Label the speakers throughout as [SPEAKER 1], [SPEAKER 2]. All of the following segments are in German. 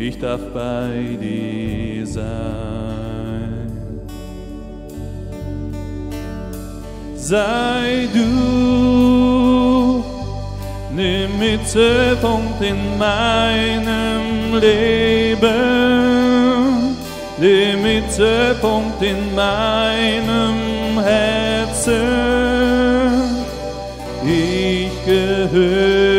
[SPEAKER 1] ich darf bei dir sein. Sei du der Mittelpunkt in meinem Leben, der Mittelpunkt in meinem Herzen. Ich gehöre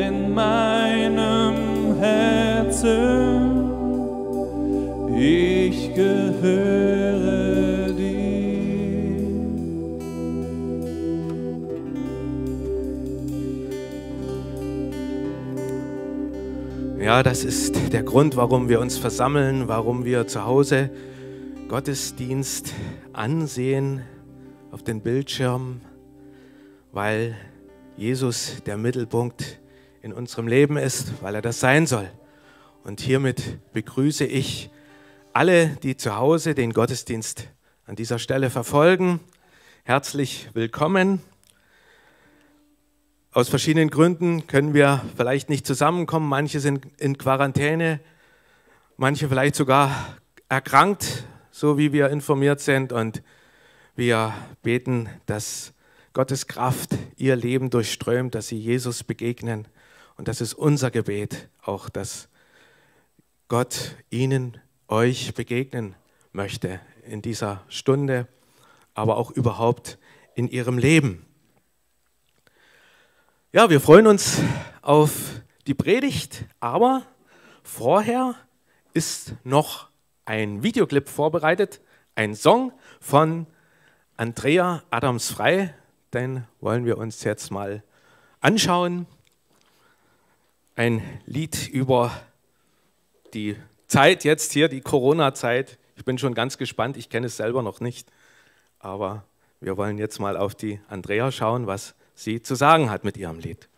[SPEAKER 1] in meinem Herzen. Ich gehöre dir.
[SPEAKER 2] Ja, das ist der Grund, warum wir uns versammeln, warum wir zu Hause Gottesdienst ansehen auf den Bildschirmen, weil Jesus der Mittelpunkt in unserem Leben ist, weil er das sein soll. Und hiermit begrüße ich alle, die zu Hause den Gottesdienst an dieser Stelle verfolgen. Herzlich willkommen. Aus verschiedenen Gründen können wir vielleicht nicht zusammenkommen. Manche sind in Quarantäne, manche vielleicht sogar erkrankt, so wie wir informiert sind. Und wir beten, dass Gottes Kraft ihr Leben durchströmt, dass sie Jesus begegnen. Und das ist unser Gebet, auch dass Gott ihnen, euch begegnen möchte in dieser Stunde, aber auch überhaupt in ihrem Leben. Ja, wir freuen uns auf die Predigt, aber vorher ist noch einen Videoclip vorbereitet, ein Song von Andrea Adams Frei. Den wollen wir uns jetzt mal anschauen. Ein Lied über die Zeit jetzt hier, die Corona-Zeit. Ich bin schon ganz gespannt, ich kenne es selber noch nicht. Aber wir wollen jetzt mal auf die Andrea schauen, was sie zu sagen hat mit ihrem Lied.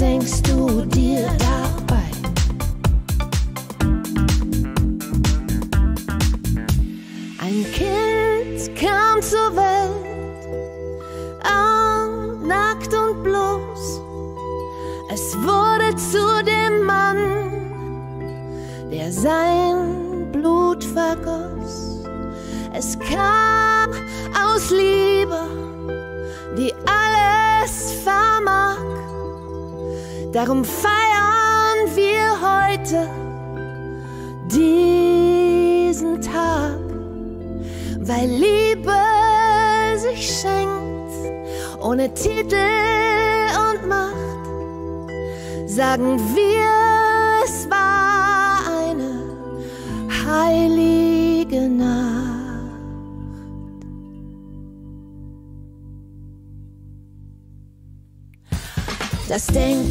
[SPEAKER 3] Was denkst du dir Darum feiern wir heute diesen Tag, weil Liebe sich schenkt, ohne Titel und Macht. Sagen wir, es war eine heilige Nacht. Das denk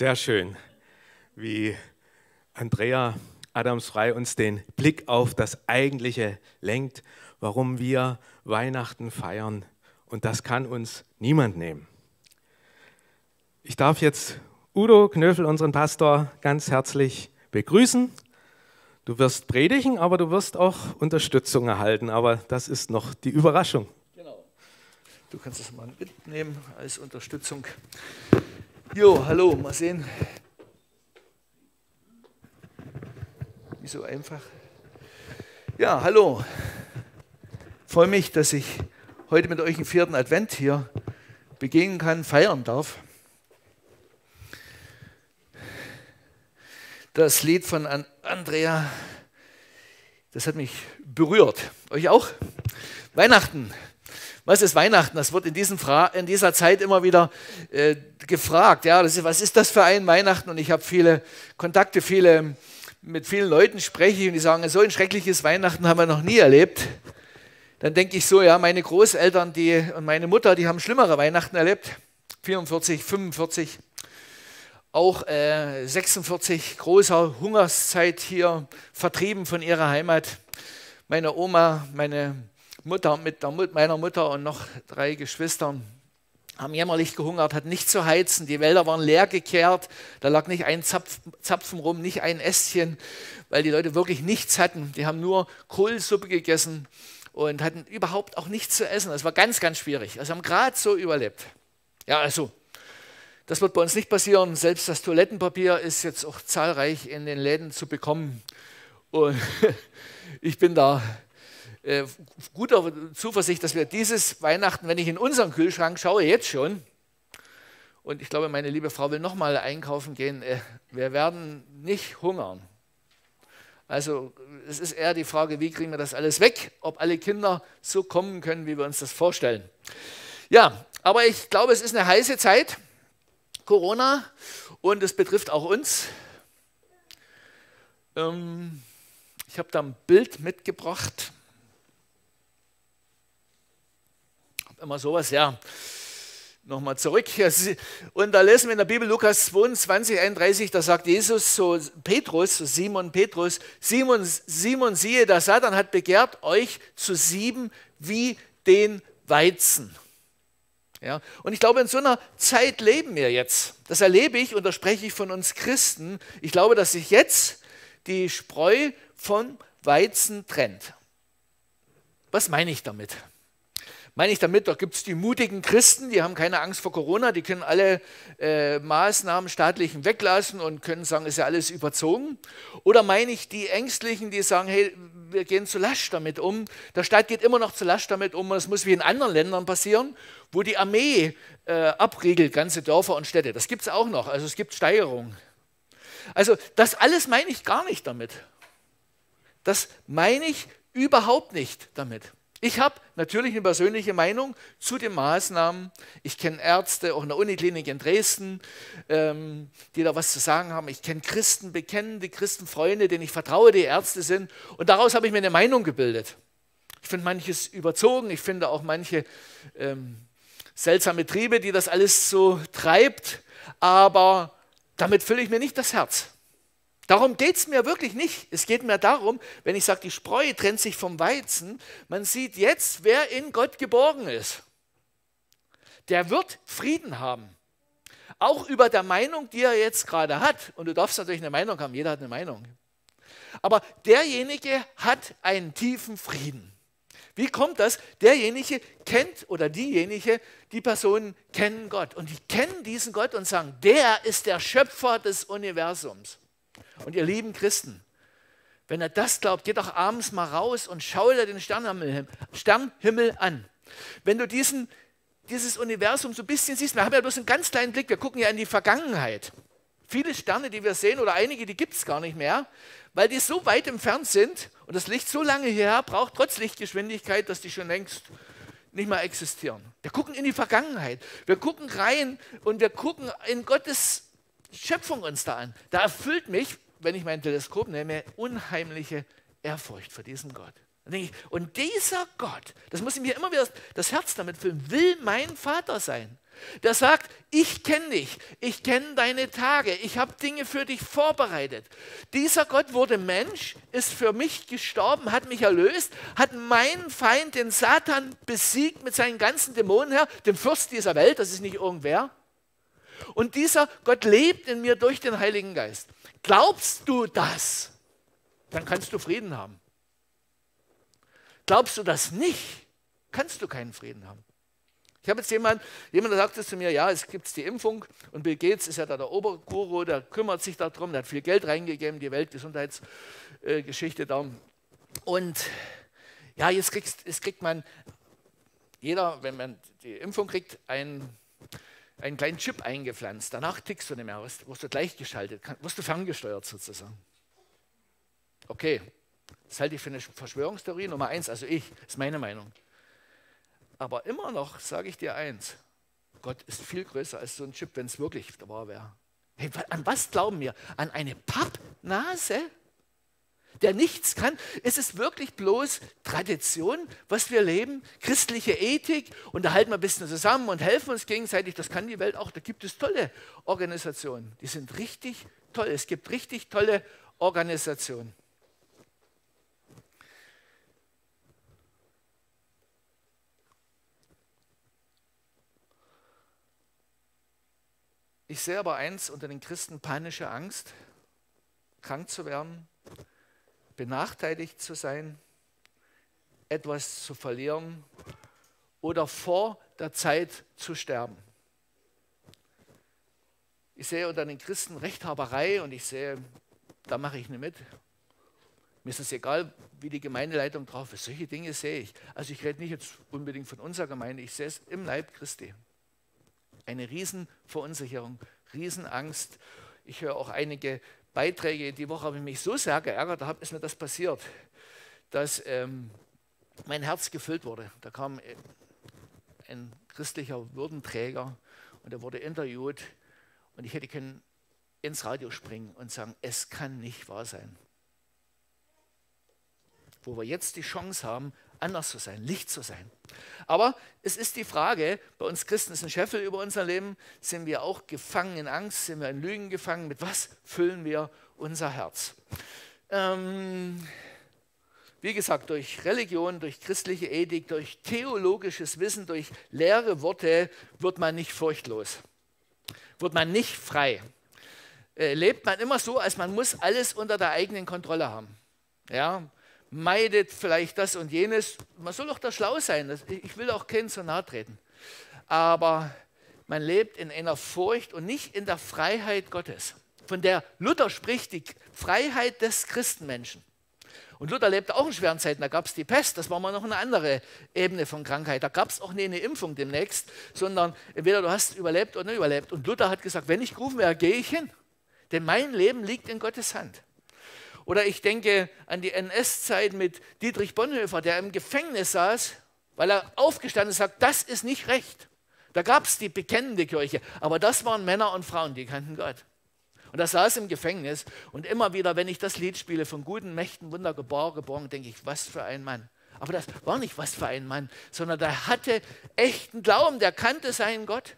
[SPEAKER 2] Sehr schön, wie Andrea Adams-Frei uns den Blick auf das Eigentliche lenkt, warum wir Weihnachten feiern. Und das kann uns niemand nehmen. Ich darf jetzt Udo Knöfel, unseren Pastor, ganz herzlich begrüßen. Du wirst predigen, aber du wirst auch Unterstützung erhalten. Aber das ist noch die Überraschung.
[SPEAKER 4] Du kannst das mal mitnehmen als Unterstützung. Jo, hallo, mal sehen. Wieso einfach? Ja, hallo. Freue mich, dass ich heute mit euch den vierten Advent hier begehen kann, feiern darf. Das Lied von Andrea, das hat mich berührt. Euch auch? Weihnachten. Was ist Weihnachten? Das wird in, in dieser Zeit immer wieder äh, gefragt. Ja, ist, was ist das für ein Weihnachten? Und ich habe viele Kontakte, viele, mit vielen Leuten spreche ich und die sagen, so ein schreckliches Weihnachten haben wir noch nie erlebt. Dann denke ich so, ja, meine Großeltern die, und meine Mutter, die haben schlimmere Weihnachten erlebt. 44, 45 auch äh, 46 großer Hungerszeit hier vertrieben von ihrer Heimat. Meine Oma, meine Mutter mit der meiner Mutter und noch drei Geschwistern haben jämmerlich gehungert, hatten nicht zu heizen, die Wälder waren leer gekehrt, da lag nicht ein Zapf, Zapfen rum, nicht ein Ästchen, weil die Leute wirklich nichts hatten. Die haben nur Kohlsuppe gegessen und hatten überhaupt auch nichts zu essen. Das war ganz, ganz schwierig. Also haben gerade so überlebt. Ja, also das wird bei uns nicht passieren. Selbst das Toilettenpapier ist jetzt auch zahlreich in den Läden zu bekommen. Und ich bin da äh, guter Zuversicht, dass wir dieses Weihnachten, wenn ich in unseren Kühlschrank schaue, jetzt schon, und ich glaube, meine liebe Frau will nochmal einkaufen gehen, äh, wir werden nicht hungern. Also es ist eher die Frage, wie kriegen wir das alles weg, ob alle Kinder so kommen können, wie wir uns das vorstellen. Ja, aber ich glaube, es ist eine heiße Zeit. Corona und es betrifft auch uns. Ähm, ich habe da ein Bild mitgebracht. Immer sowas, ja. Nochmal zurück. Und da lesen wir in der Bibel Lukas 22, 31, da sagt Jesus so Petrus, Simon Petrus, Simon, Simon, siehe, der Satan hat begehrt, euch zu sieben wie den Weizen. Ja, und ich glaube, in so einer Zeit leben wir jetzt. Das erlebe ich und da spreche ich von uns Christen. Ich glaube, dass sich jetzt die Spreu vom Weizen trennt. Was meine ich damit? Meine ich damit, da gibt es die mutigen Christen, die haben keine Angst vor Corona, die können alle äh, Maßnahmen staatlichen weglassen und können sagen, ist ja alles überzogen? Oder meine ich die Ängstlichen, die sagen, hey, wir gehen zu lasch damit um. Der Staat geht immer noch zu lasch damit um und es muss wie in anderen Ländern passieren, wo die Armee äh, abriegelt ganze Dörfer und Städte. Das gibt es auch noch, also es gibt Steigerungen. Also das alles meine ich gar nicht damit. Das meine ich überhaupt nicht damit. Ich habe natürlich eine persönliche Meinung zu den Maßnahmen. Ich kenne Ärzte, auch in der Uniklinik in Dresden, ähm, die da was zu sagen haben. Ich kenne Christen, bekennende Christenfreunde, denen ich vertraue, die Ärzte sind. Und daraus habe ich mir eine Meinung gebildet. Ich finde manches überzogen. Ich finde auch manche ähm, seltsame Triebe, die das alles so treibt. Aber damit fülle ich mir nicht das Herz. Darum geht es mir wirklich nicht. Es geht mir darum, wenn ich sage, die Spreu trennt sich vom Weizen, man sieht jetzt, wer in Gott geborgen ist. Der wird Frieden haben. Auch über der Meinung, die er jetzt gerade hat. Und du darfst natürlich eine Meinung haben, jeder hat eine Meinung. Aber derjenige hat einen tiefen Frieden. Wie kommt das? Derjenige kennt oder diejenige, die Personen kennen Gott. Und die kennen diesen Gott und sagen, der ist der Schöpfer des Universums. Und ihr lieben Christen, wenn er das glaubt, geht doch abends mal raus und schau dir den Sternhimmel, Sternhimmel an. Wenn du diesen, dieses Universum so ein bisschen siehst, wir haben ja bloß einen ganz kleinen Blick, wir gucken ja in die Vergangenheit. Viele Sterne, die wir sehen, oder einige, die gibt es gar nicht mehr, weil die so weit entfernt sind und das Licht so lange hierher braucht, trotz Lichtgeschwindigkeit, dass die schon längst nicht mehr existieren. Wir gucken in die Vergangenheit, wir gucken rein und wir gucken in Gottes Schöpfung uns da an. Da erfüllt mich wenn ich mein Teleskop nehme, unheimliche Ehrfurcht vor diesem Gott. Und dieser Gott, das muss ich mir immer wieder das Herz damit füllen, will mein Vater sein. Der sagt, ich kenne dich, ich kenne deine Tage, ich habe Dinge für dich vorbereitet. Dieser Gott wurde Mensch, ist für mich gestorben, hat mich erlöst, hat meinen Feind, den Satan, besiegt mit seinen ganzen Dämonen her, dem Fürst dieser Welt, das ist nicht irgendwer. Und dieser Gott lebt in mir durch den Heiligen Geist. Glaubst du das? Dann kannst du Frieden haben. Glaubst du das nicht? Kannst du keinen Frieden haben. Ich habe jetzt jemanden, jemand sagte zu mir, ja, es gibt die Impfung und Bill Gates ist ja da der Oberguru, der kümmert sich darum, der hat viel Geld reingegeben, die Weltgesundheitsgeschichte da. Und ja, jetzt, kriegst, jetzt kriegt man, jeder, wenn man die Impfung kriegt, einen, einen kleinen Chip eingepflanzt. Danach tickst du nicht mehr, wirst, wirst du gleichgeschaltet, wirst du ferngesteuert sozusagen. Okay, das halte ich für eine Verschwörungstheorie Nummer eins, also ich, ist meine Meinung. Aber immer noch sage ich dir eins: Gott ist viel größer als so ein Chip, wenn es wirklich wahr wäre. Hey, an was glauben wir? An eine Pappnase, der nichts kann? Ist es wirklich bloß Tradition, was wir leben? Christliche Ethik? Und da halten wir ein bisschen zusammen und helfen uns gegenseitig. Das kann die Welt auch. Da gibt es tolle Organisationen. Die sind richtig toll. Es gibt richtig tolle Organisationen. Ich sehe aber eins unter den Christen, panische Angst, krank zu werden, benachteiligt zu sein, etwas zu verlieren oder vor der Zeit zu sterben. Ich sehe unter den Christen Rechthaberei und ich sehe, da mache ich nicht mit. Mir ist es egal, wie die Gemeindeleitung drauf ist. Solche Dinge sehe ich. Also ich rede nicht jetzt unbedingt von unserer Gemeinde, ich sehe es im Leib Christi. Eine Riesenverunsicherung, Riesenangst. Ich höre auch einige Beiträge. Die Woche habe ich mich so sehr geärgert, da ist mir das passiert, dass ähm, mein Herz gefüllt wurde. Da kam äh, ein christlicher Würdenträger und er wurde interviewt und ich hätte können ins Radio springen und sagen, es kann nicht wahr sein. Wo wir jetzt die Chance haben, anders zu sein, Licht zu sein. Aber es ist die Frage, bei uns Christen ist ein Scheffel über unser Leben, sind wir auch gefangen in Angst, sind wir in Lügen gefangen, mit was füllen wir unser Herz? Ähm, wie gesagt, durch Religion, durch christliche Ethik, durch theologisches Wissen, durch leere Worte wird man nicht furchtlos, wird man nicht frei. Äh, lebt man immer so, als man muss alles unter der eigenen Kontrolle haben. Ja, meidet vielleicht das und jenes. Man soll doch da schlau sein. Ich will auch keinen so nahe treten. Aber man lebt in einer Furcht und nicht in der Freiheit Gottes. Von der Luther spricht, die Freiheit des Christenmenschen. Und Luther lebte auch in schweren Zeiten. Da gab es die Pest, das war mal noch eine andere Ebene von Krankheit. Da gab es auch nie eine Impfung demnächst, sondern entweder du hast überlebt oder nicht überlebt. Und Luther hat gesagt, wenn ich gerufen werde, gehe ich hin. Denn mein Leben liegt in Gottes Hand. Oder ich denke an die NS-Zeit mit Dietrich Bonhoeffer, der im Gefängnis saß, weil er aufgestanden sagt, das ist nicht recht. Da gab es die bekennende Kirche, aber das waren Männer und Frauen, die kannten Gott. Und er saß im Gefängnis und immer wieder, wenn ich das Lied spiele, von guten Mächten wunderbar geboren, denke ich, was für ein Mann. Aber das war nicht was für ein Mann, sondern der hatte echten Glauben, der kannte seinen Gott.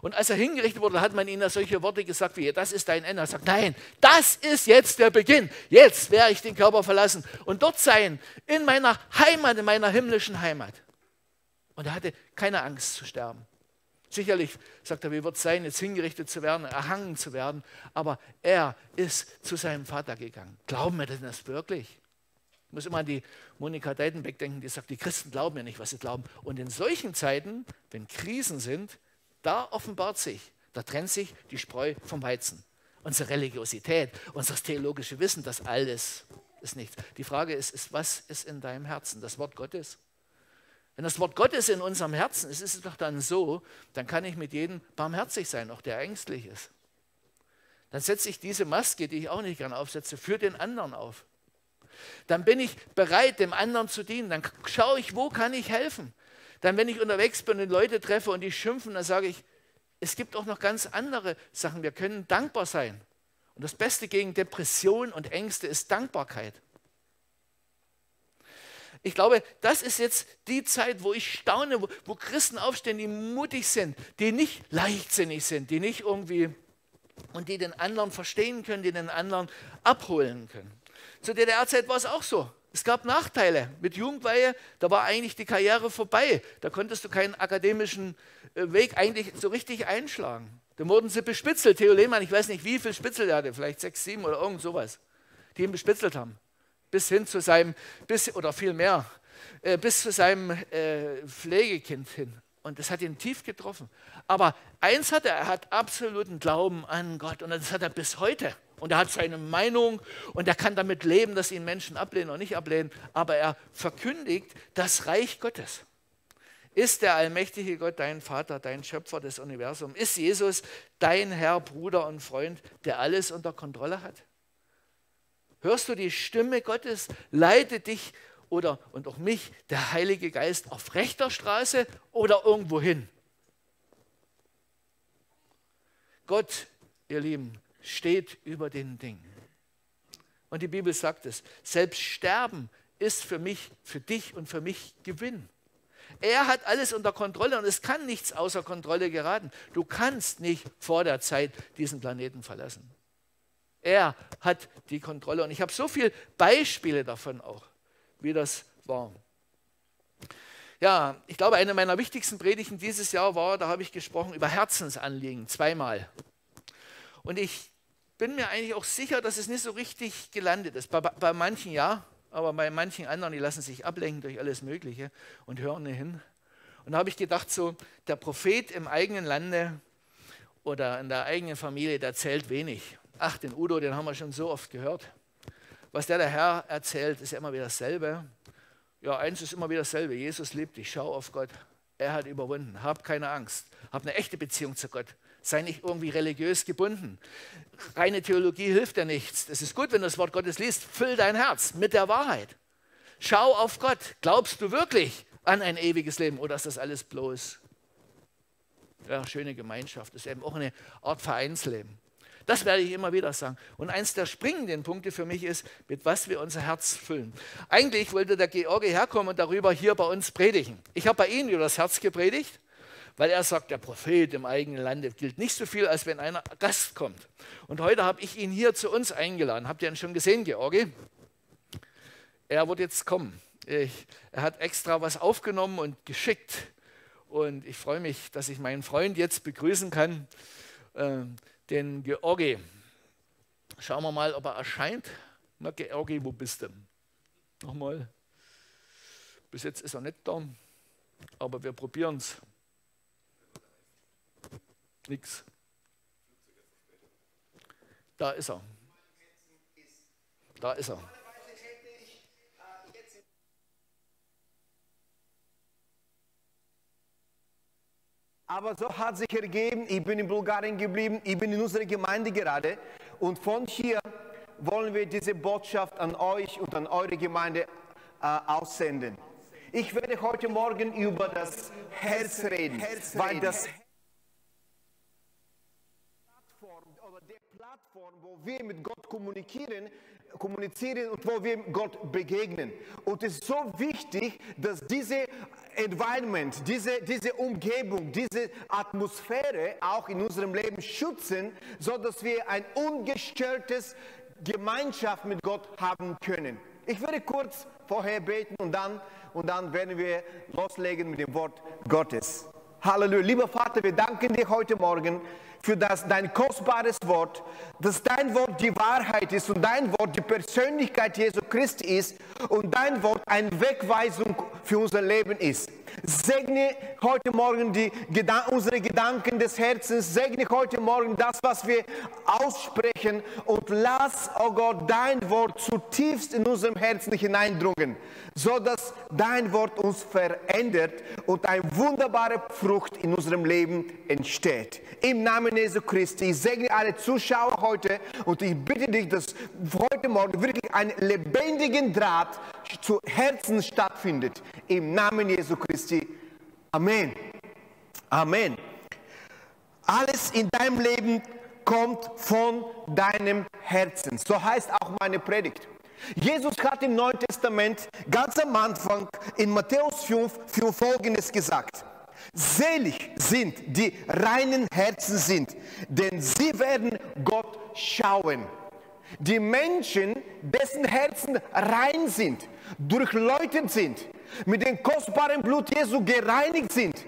[SPEAKER 4] Und als er hingerichtet wurde, hat man ihnen solche Worte gesagt wie, das ist dein Ende. Er sagt, nein, das ist jetzt der Beginn. Jetzt werde ich den Körper verlassen und dort sein, in meiner Heimat, in meiner himmlischen Heimat. Und er hatte keine Angst zu sterben. Sicherlich, sagt er, wie wird es sein, jetzt hingerichtet zu werden, erhangen zu werden. Aber er ist zu seinem Vater gegangen. Glauben wir denn das wirklich? Ich muss immer an die Monika Deidenbeck denken, die sagt, die Christen glauben ja nicht, was sie glauben. Und in solchen Zeiten, wenn Krisen sind, da offenbart sich, da trennt sich die Spreu vom Weizen. Unsere Religiosität, unser theologisches Wissen, das alles ist nichts. Die Frage ist, ist, was ist in deinem Herzen? Das Wort Gottes? Wenn das Wort Gottes in unserem Herzen ist, ist es doch dann so, dann kann ich mit jedem barmherzig sein, auch der ängstlich ist. Dann setze ich diese Maske, die ich auch nicht gern aufsetze, für den anderen auf. Dann bin ich bereit, dem anderen zu dienen. Dann schaue ich, wo kann ich helfen. Dann, wenn ich unterwegs bin und Leute treffe und die schimpfen, dann sage ich, es gibt auch noch ganz andere Sachen. Wir können dankbar sein. Und das Beste gegen Depression und Ängste ist Dankbarkeit. Ich glaube, das ist jetzt die Zeit, wo ich staune, wo, wo, Christen aufstehen, die mutig sind, die nicht leichtsinnig sind, die nicht irgendwie und die den anderen verstehen können, die den anderen abholen können. Zu DDR-Zeit war es auch so. Es gab Nachteile. Mit Jugendweihe, da war eigentlich die Karriere vorbei. Da konntest du keinen akademischen äh, Weg eigentlich so richtig einschlagen. Da wurden sie bespitzelt. Theo Lehmann, ich weiß nicht, wie viel Spitzel er hatte, vielleicht sechs, sieben oder irgend sowas, die ihn bespitzelt haben. Bis hin zu seinem, bis, oder viel mehr, äh, bis zu seinem äh, Pflegekind hin. Und das hat ihn tief getroffen. Aber eins hat er, er hat absoluten Glauben an Gott und das hat er bis heute. Und er hat seine Meinung und er kann damit leben, dass ihn Menschen ablehnen oder nicht ablehnen. Aber er verkündigt das Reich Gottes. Ist der allmächtige Gott dein Vater, dein Schöpfer des Universums? Ist Jesus dein Herr, Bruder und Freund, der alles unter Kontrolle hat? Hörst du die Stimme Gottes? Leite dich oder und auch mich der Heilige Geist auf rechter Straße oder irgendwo hin? Gott, ihr Lieben, steht über den Dingen. Und die Bibel sagt es, selbst Sterben ist für mich, für dich und für mich Gewinn. Er hat alles unter Kontrolle und es kann nichts außer Kontrolle geraten. Du kannst nicht vor der Zeit diesen Planeten verlassen. Er hat die Kontrolle und ich habe so viele Beispiele davon auch, wie das war. Ja, ich glaube, eine meiner wichtigsten Predigten dieses Jahr war, da habe ich gesprochen über Herzensanliegen, zweimal. Und ich bin mir eigentlich auch sicher, dass es nicht so richtig gelandet ist. Bei, bei manchen ja, aber bei manchen anderen, die lassen sich ablenken durch alles Mögliche und hören nicht hin. Und da habe ich gedacht, so der Prophet im eigenen Lande oder in der eigenen Familie, der zählt wenig. Ach, den Udo, den haben wir schon so oft gehört. Was der, der Herr erzählt, ist ja immer wieder dasselbe. Ja, eins ist immer wieder dasselbe. Jesus liebt dich, schau auf Gott. Er hat überwunden. Hab keine Angst. Hab eine echte Beziehung zu Gott. Sei nicht irgendwie religiös gebunden. Reine Theologie hilft dir nichts. Es ist gut, wenn du das Wort Gottes liest. Füll dein Herz mit der Wahrheit. Schau auf Gott. Glaubst du wirklich an ein ewiges Leben oder ist das alles bloß ja, schöne Gemeinschaft? Das ist eben auch eine Art Vereinsleben. Das werde ich immer wieder sagen. Und eins der springenden Punkte für mich ist, mit was wir unser Herz füllen. Eigentlich wollte der George herkommen und darüber hier bei uns predigen. Ich habe bei Ihnen über das Herz gepredigt weil er sagt, der Prophet im eigenen Lande gilt nicht so viel, als wenn einer Gast kommt. Und heute habe ich ihn hier zu uns eingeladen. Habt ihr ihn schon gesehen, Georgi? Er wird jetzt kommen. Ich, er hat extra was aufgenommen und geschickt. Und ich freue mich, dass ich meinen Freund jetzt begrüßen kann, äh, den Georgi. Schauen wir mal, ob er erscheint. Na, Georgi, wo bist du? Nochmal. Bis jetzt ist er nicht da, aber wir probieren es. Nix. Da ist er. Da ist er.
[SPEAKER 5] Aber so hat sich ergeben, ich bin in Bulgarien geblieben, ich bin in unserer Gemeinde gerade und von hier wollen wir diese Botschaft an euch und an eure Gemeinde äh, aussenden. Ich werde heute Morgen über das Herz reden, weil das Plattform, wo wir mit Gott kommunizieren, kommunizieren und wo wir Gott begegnen. Und es ist so wichtig, dass diese Environment, diese, diese Umgebung, diese Atmosphäre auch in unserem Leben schützen, sodass wir ein ungestörtes Gemeinschaft mit Gott haben können. Ich werde kurz vorher beten und dann, und dann werden wir loslegen mit dem Wort Gottes. Halleluja. Lieber Vater, wir danken dir heute Morgen für das, dein kostbares Wort, dass dein Wort die Wahrheit ist und dein Wort die Persönlichkeit Jesu Christi ist und dein Wort eine Wegweisung für unser Leben ist. Segne heute Morgen die, unsere Gedanken des Herzens, segne heute Morgen das, was wir aussprechen und lass, oh Gott, dein Wort zutiefst in unserem Herzen hineindrungen, so dass dein Wort uns verändert und eine wunderbare Frucht in unserem Leben entsteht. Im Namen Jesu Christi, ich segne alle Zuschauer heute und ich bitte dich, dass heute Morgen wirklich ein lebendigen Draht zu Herzen stattfindet. Im Namen Jesu Christi. Amen. Amen. Alles in deinem Leben kommt von deinem Herzen. So heißt auch meine Predigt. Jesus hat im Neuen Testament ganz am Anfang in Matthäus 5, 5 Folgendes gesagt. Selig sind die reinen Herzen sind, denn sie werden Gott schauen. Die Menschen, dessen Herzen rein sind, durchläutet sind, mit dem kostbaren Blut Jesu gereinigt sind,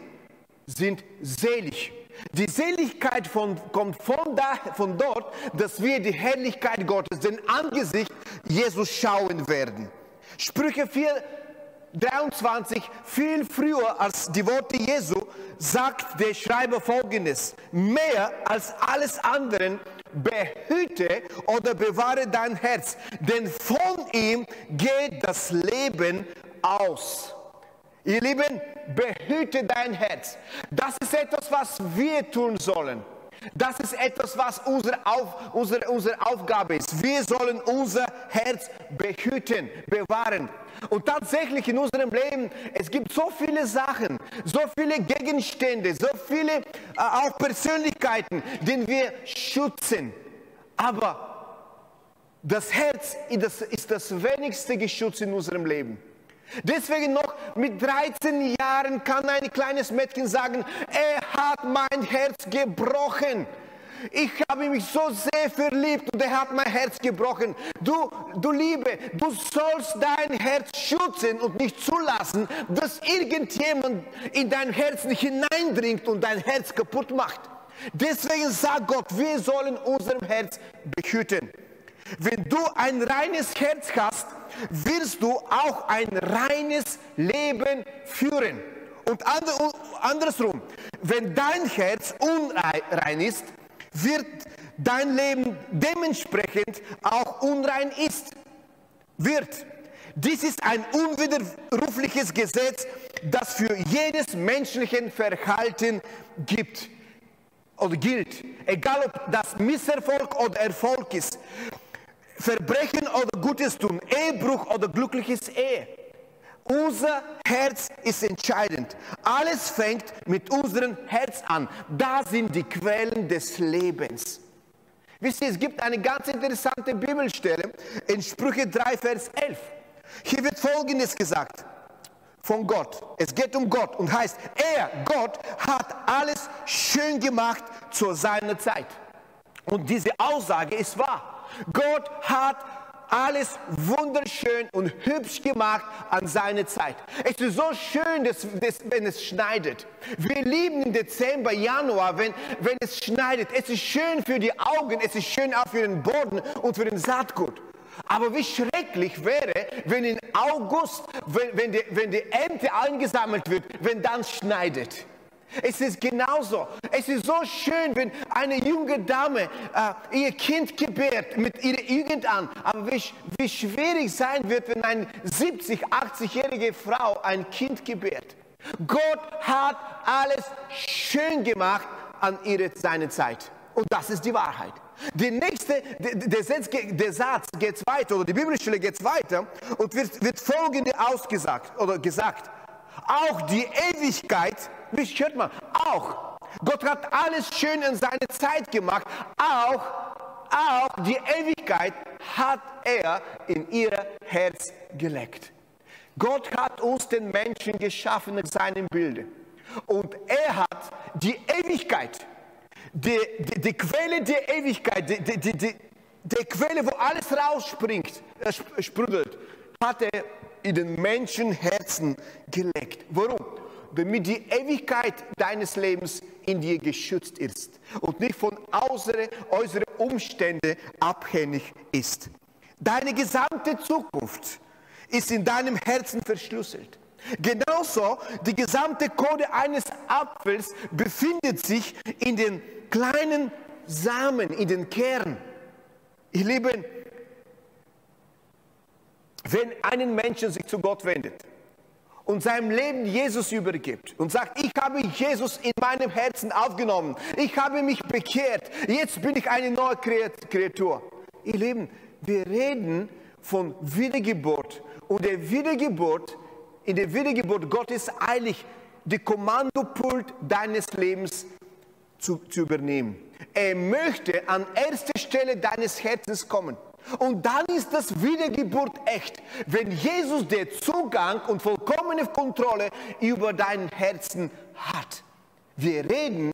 [SPEAKER 5] sind selig. Die Seligkeit von, kommt von, da, von dort, dass wir die Herrlichkeit Gottes, den Angesicht Jesus schauen werden. Sprüche 4, 23, viel früher als die Worte Jesu, sagt der Schreiber folgendes: Mehr als alles anderen behüte oder bewahre dein Herz, denn von ihm geht das Leben aus. Ihr Lieben, behüte dein Herz. Das ist etwas, was wir tun sollen. Das ist etwas, was unsere, Auf, unsere, unsere Aufgabe ist. Wir sollen unser Herz behüten, bewahren. Und tatsächlich in unserem Leben, es gibt so viele Sachen, so viele Gegenstände, so viele äh, auch Persönlichkeiten, die wir schützen. Aber das Herz ist das, ist das wenigste Geschütz in unserem Leben. Deswegen noch mit 13 Jahren kann ein kleines Mädchen sagen, er hat mein Herz gebrochen. Ich habe mich so sehr verliebt und er hat mein Herz gebrochen. Du, du Liebe, du sollst dein Herz schützen und nicht zulassen, dass irgendjemand in dein Herz hineindringt und dein Herz kaputt macht. Deswegen sagt Gott, wir sollen unserem Herz behüten. Wenn du ein reines Herz hast, wirst du auch ein reines Leben führen. Und andersrum, wenn dein Herz unrein ist, wird dein Leben dementsprechend auch unrein ist. Wird. Dies ist ein unwiderrufliches Gesetz, das für jedes menschliche Verhalten gibt oder gilt. Egal ob das Misserfolg oder Erfolg ist. Verbrechen oder Gutes tun, Ehebruch oder glückliches Ehe. Unser Herz ist entscheidend. Alles fängt mit unserem Herz an. Da sind die Quellen des Lebens. Wisst ihr, es gibt eine ganz interessante Bibelstelle in Sprüche 3, Vers 11. Hier wird Folgendes gesagt von Gott. Es geht um Gott und heißt, er, Gott, hat alles schön gemacht zu seiner Zeit. Und diese Aussage ist wahr. Gott hat alles wunderschön und hübsch gemacht an seine Zeit. Es ist so schön, dass, dass, wenn es schneidet. Wir lieben im Dezember, Januar, wenn, wenn es schneidet. Es ist schön für die Augen, es ist schön auch für den Boden und für den Saatgut. Aber wie schrecklich wäre, wenn im August, wenn, wenn, die, wenn die Ernte eingesammelt wird, wenn dann schneidet. Es ist genauso. Es ist so schön, wenn eine junge Dame äh, ihr Kind gebärt mit ihrer Jugend an. Aber wie, wie schwierig sein wird, wenn eine 70, 80-jährige Frau ein Kind gebärt. Gott hat alles schön gemacht an ihre, seine Zeit. Und das ist die Wahrheit. Die nächste, der, Satz, der Satz geht weiter, oder die Bibelstelle geht weiter und wird, wird folgende ausgesagt oder gesagt. Auch die Ewigkeit mich hört mal, auch. Gott hat alles schön in seine Zeit gemacht. Auch, auch die Ewigkeit hat er in ihr Herz gelegt. Gott hat uns den Menschen geschaffen in seinem Bilde. Und er hat die Ewigkeit, die, die, die Quelle der Ewigkeit, die, die, die, die Quelle, wo alles rausspringt, äh, sprudelt, hat er in den Menschenherzen gelegt. Warum? Damit die Ewigkeit deines Lebens in dir geschützt ist und nicht von äußeren, Umständen abhängig ist. Deine gesamte Zukunft ist in deinem Herzen verschlüsselt. Genauso die gesamte Code eines Apfels befindet sich in den kleinen Samen, in den Kern. Ihr Lieben, wenn einen Menschen sich zu Gott wendet, und seinem Leben Jesus übergibt und sagt, ich habe Jesus in meinem Herzen aufgenommen, ich habe mich bekehrt, jetzt bin ich eine neue Kreatur. Ihr Lieben, wir reden von Wiedergeburt und der Wiedergeburt, in der Wiedergeburt Gottes eilig, die Kommandopult deines Lebens zu, zu übernehmen. Er möchte an erster Stelle deines Herzens kommen. Und dann ist das Wiedergeburt echt, wenn Jesus den Zugang und vollkommene Kontrolle über dein Herzen hat. Wir reden,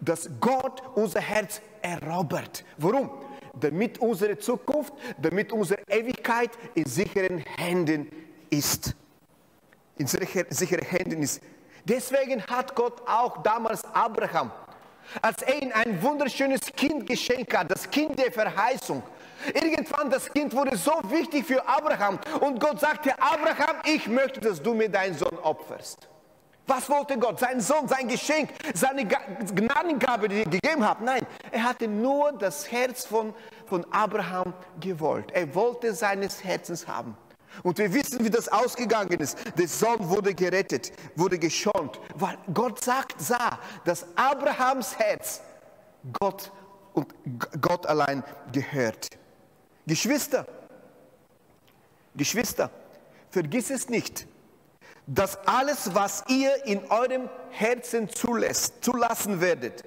[SPEAKER 5] dass Gott unser Herz erobert. Warum? Damit unsere Zukunft, damit unsere Ewigkeit in sicheren Händen ist. In sicheren Händen ist. Deswegen hat Gott auch damals Abraham, als er ihm ein wunderschönes Kind geschenkt hat, das Kind der Verheißung, Irgendwann das Kind wurde so wichtig für Abraham und Gott sagte, Abraham, ich möchte, dass du mir deinen Sohn opferst. Was wollte Gott? Sein Sohn, sein Geschenk, seine Ga- Gnadengabe, die er gegeben hat. Nein, er hatte nur das Herz von, von Abraham gewollt. Er wollte seines Herzens haben. Und wir wissen, wie das ausgegangen ist. Der Sohn wurde gerettet, wurde geschont, weil Gott sagt, sah, dass Abrahams Herz Gott und Gott allein gehört. Geschwister, Geschwister, vergiss es nicht, dass alles, was ihr in eurem Herzen zulässt, zulassen werdet,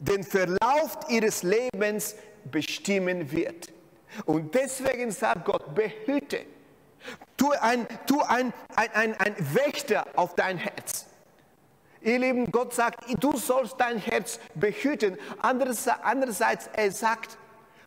[SPEAKER 5] den Verlauf ihres Lebens bestimmen wird. Und deswegen sagt Gott, behüte, tu ein, tu ein, ein, ein, ein Wächter auf dein Herz. Ihr Lieben, Gott sagt, du sollst dein Herz behüten. Andererseits, andererseits er sagt,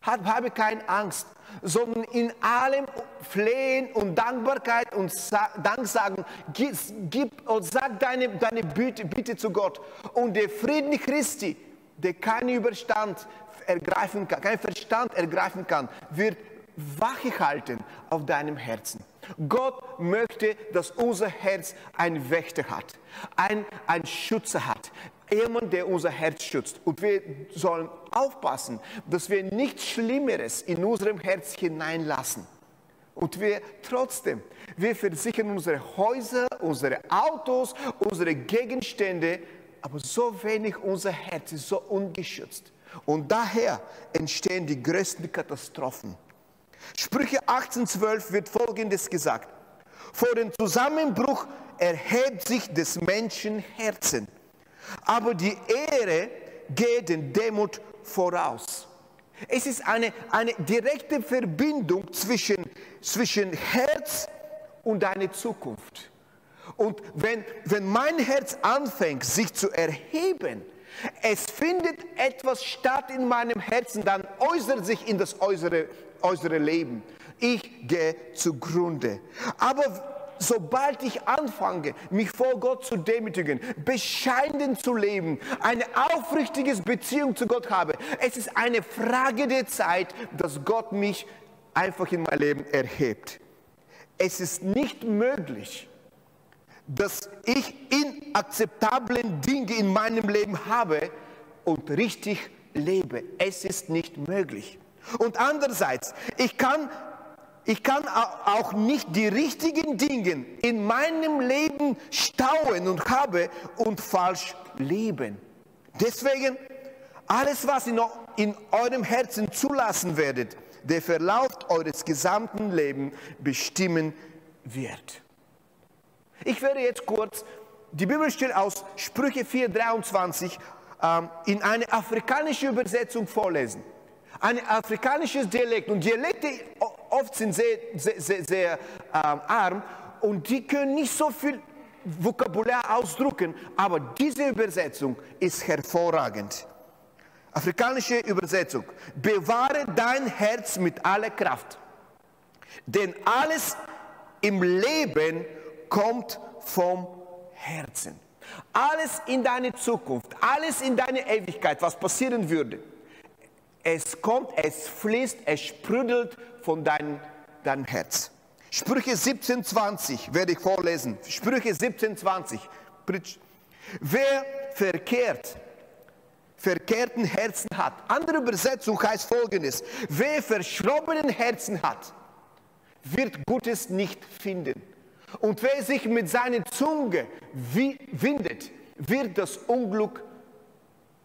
[SPEAKER 5] hab- habe keine Angst, sondern in allem Flehen und Dankbarkeit und Sa Danksagen gib, gib und sag deine, deine Bitte, Bitte zu Gott. Und der Frieden Christi, der keinen Überstand ergreifen kann, keinen Verstand ergreifen kann, wird Wache halten auf deinem Herzen. Gott möchte, dass unser Herz einen Wächter hat, ein, ein Schützer hat, jemand, der unser Herz schützt. Und wir sollen aufpassen, dass wir nichts Schlimmeres in unserem Herz hineinlassen. Und wir trotzdem, wir versichern unsere Häuser, unsere Autos, unsere Gegenstände, aber so wenig unser Herz ist so ungeschützt. Und daher entstehen die größten Katastrophen. Sprüche 18,12 wird Folgendes gesagt. Vor dem Zusammenbruch erhebt sich des Menschen Herzen, aber die Ehre geht den Demut voraus. Es ist eine, eine direkte Verbindung zwischen, zwischen Herz und deiner Zukunft. Und wenn, wenn mein Herz anfängt, sich zu erheben, es findet etwas statt in meinem Herzen, dann äußert sich in das äußere, äußere Leben. Ich gehe zugrunde. Aber sobald ich anfange, mich vor Gott zu demütigen, bescheiden zu leben, eine aufrichtige Beziehung zu Gott habe, es ist eine Frage der Zeit, dass Gott mich einfach in mein Leben erhebt. Es ist nicht möglich, dass ich inakzeptablen Dinge in meinem Leben habe und richtig lebe. Es ist nicht möglich. Und andererseits, ich kann, ich kann au- auch nicht die richtigen Dinge in meinem Leben stauen und habe und falsch leben. Deswegen, alles, was eu- in eurem Herzen zulassen werdet, der Verlauf eures gesamten Lebens bestimmen wird. Ich werde jetzt kurz die Bibelstelle aus Sprüche 4,23 ähm, in eine afrikanische Übersetzung vorlesen. Ein afrikanisches Dialekt. Und Dialekte oft sind sehr, sehr, sehr, sehr ähm, arm und die können nicht so viel Vokabular ausdrücken, aber diese Übersetzung ist hervorragend. Afrikanische Übersetzung. Bewahre dein Herz mit aller Kraft. Denn alles im Leben kommt vom Herzen. Alles in deine Zukunft, alles in deine Ewigkeit, was passieren würde, es kommt, es fließt, es sprudelt von deinem, deinem Herz. Sprüche 17,20 werde ich vorlesen. Sprüche 17,20. Pritsch. Wer verkehrt, verkehrten Herzen hat. Andere Übersetzung heißt folgendes. Wer verschrobenen Herzen hat, wird Gutes nicht finden. Und wer sich mit seiner Zunge wi- windet, wird das Unglück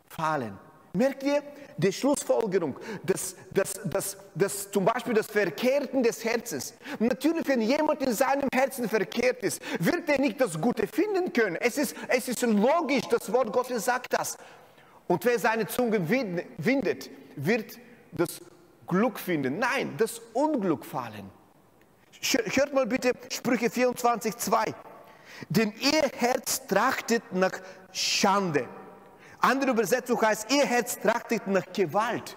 [SPEAKER 5] fallen. Merkt ihr die Schlussfolgerung, dass, dass, dass, dass zum Beispiel das Verkehrten des Herzens. Natürlich, wenn jemand in seinem Herzen verkehrt ist, wird er nicht das Gute finden können. Es ist, es ist logisch, das Wort Gottes sagt das. Und wer seine Zunge wind- windet, wird das Glück finden. Nein, das Unglück fallen. Hört mal bitte Sprüche 24, 2. Denn ihr Herz trachtet nach Schande. Andere Übersetzung heißt, ihr Herz trachtet nach Gewalt.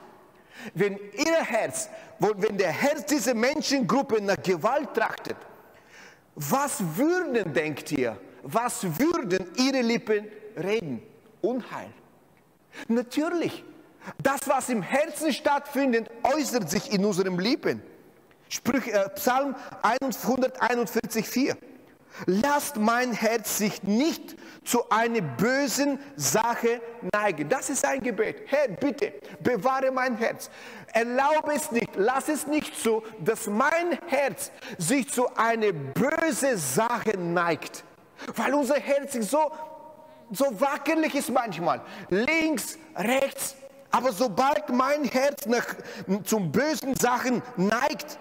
[SPEAKER 5] Wenn ihr Herz, wenn der Herz dieser Menschengruppe nach Gewalt trachtet, was würden, denkt ihr, was würden ihre Lippen reden? Unheil. Natürlich. Das, was im Herzen stattfindet, äußert sich in unserem Leben. Sprüche, äh, Psalm 141, 4. Lasst mein Herz sich nicht zu einer bösen Sache neigen. Das ist ein Gebet. Herr, bitte, bewahre mein Herz. Erlaube es nicht, lass es nicht so, dass mein Herz sich zu einer bösen Sache neigt. Weil unser Herz so, so wackelig ist manchmal. Links, rechts. Aber sobald mein Herz nach, zum bösen Sachen neigt,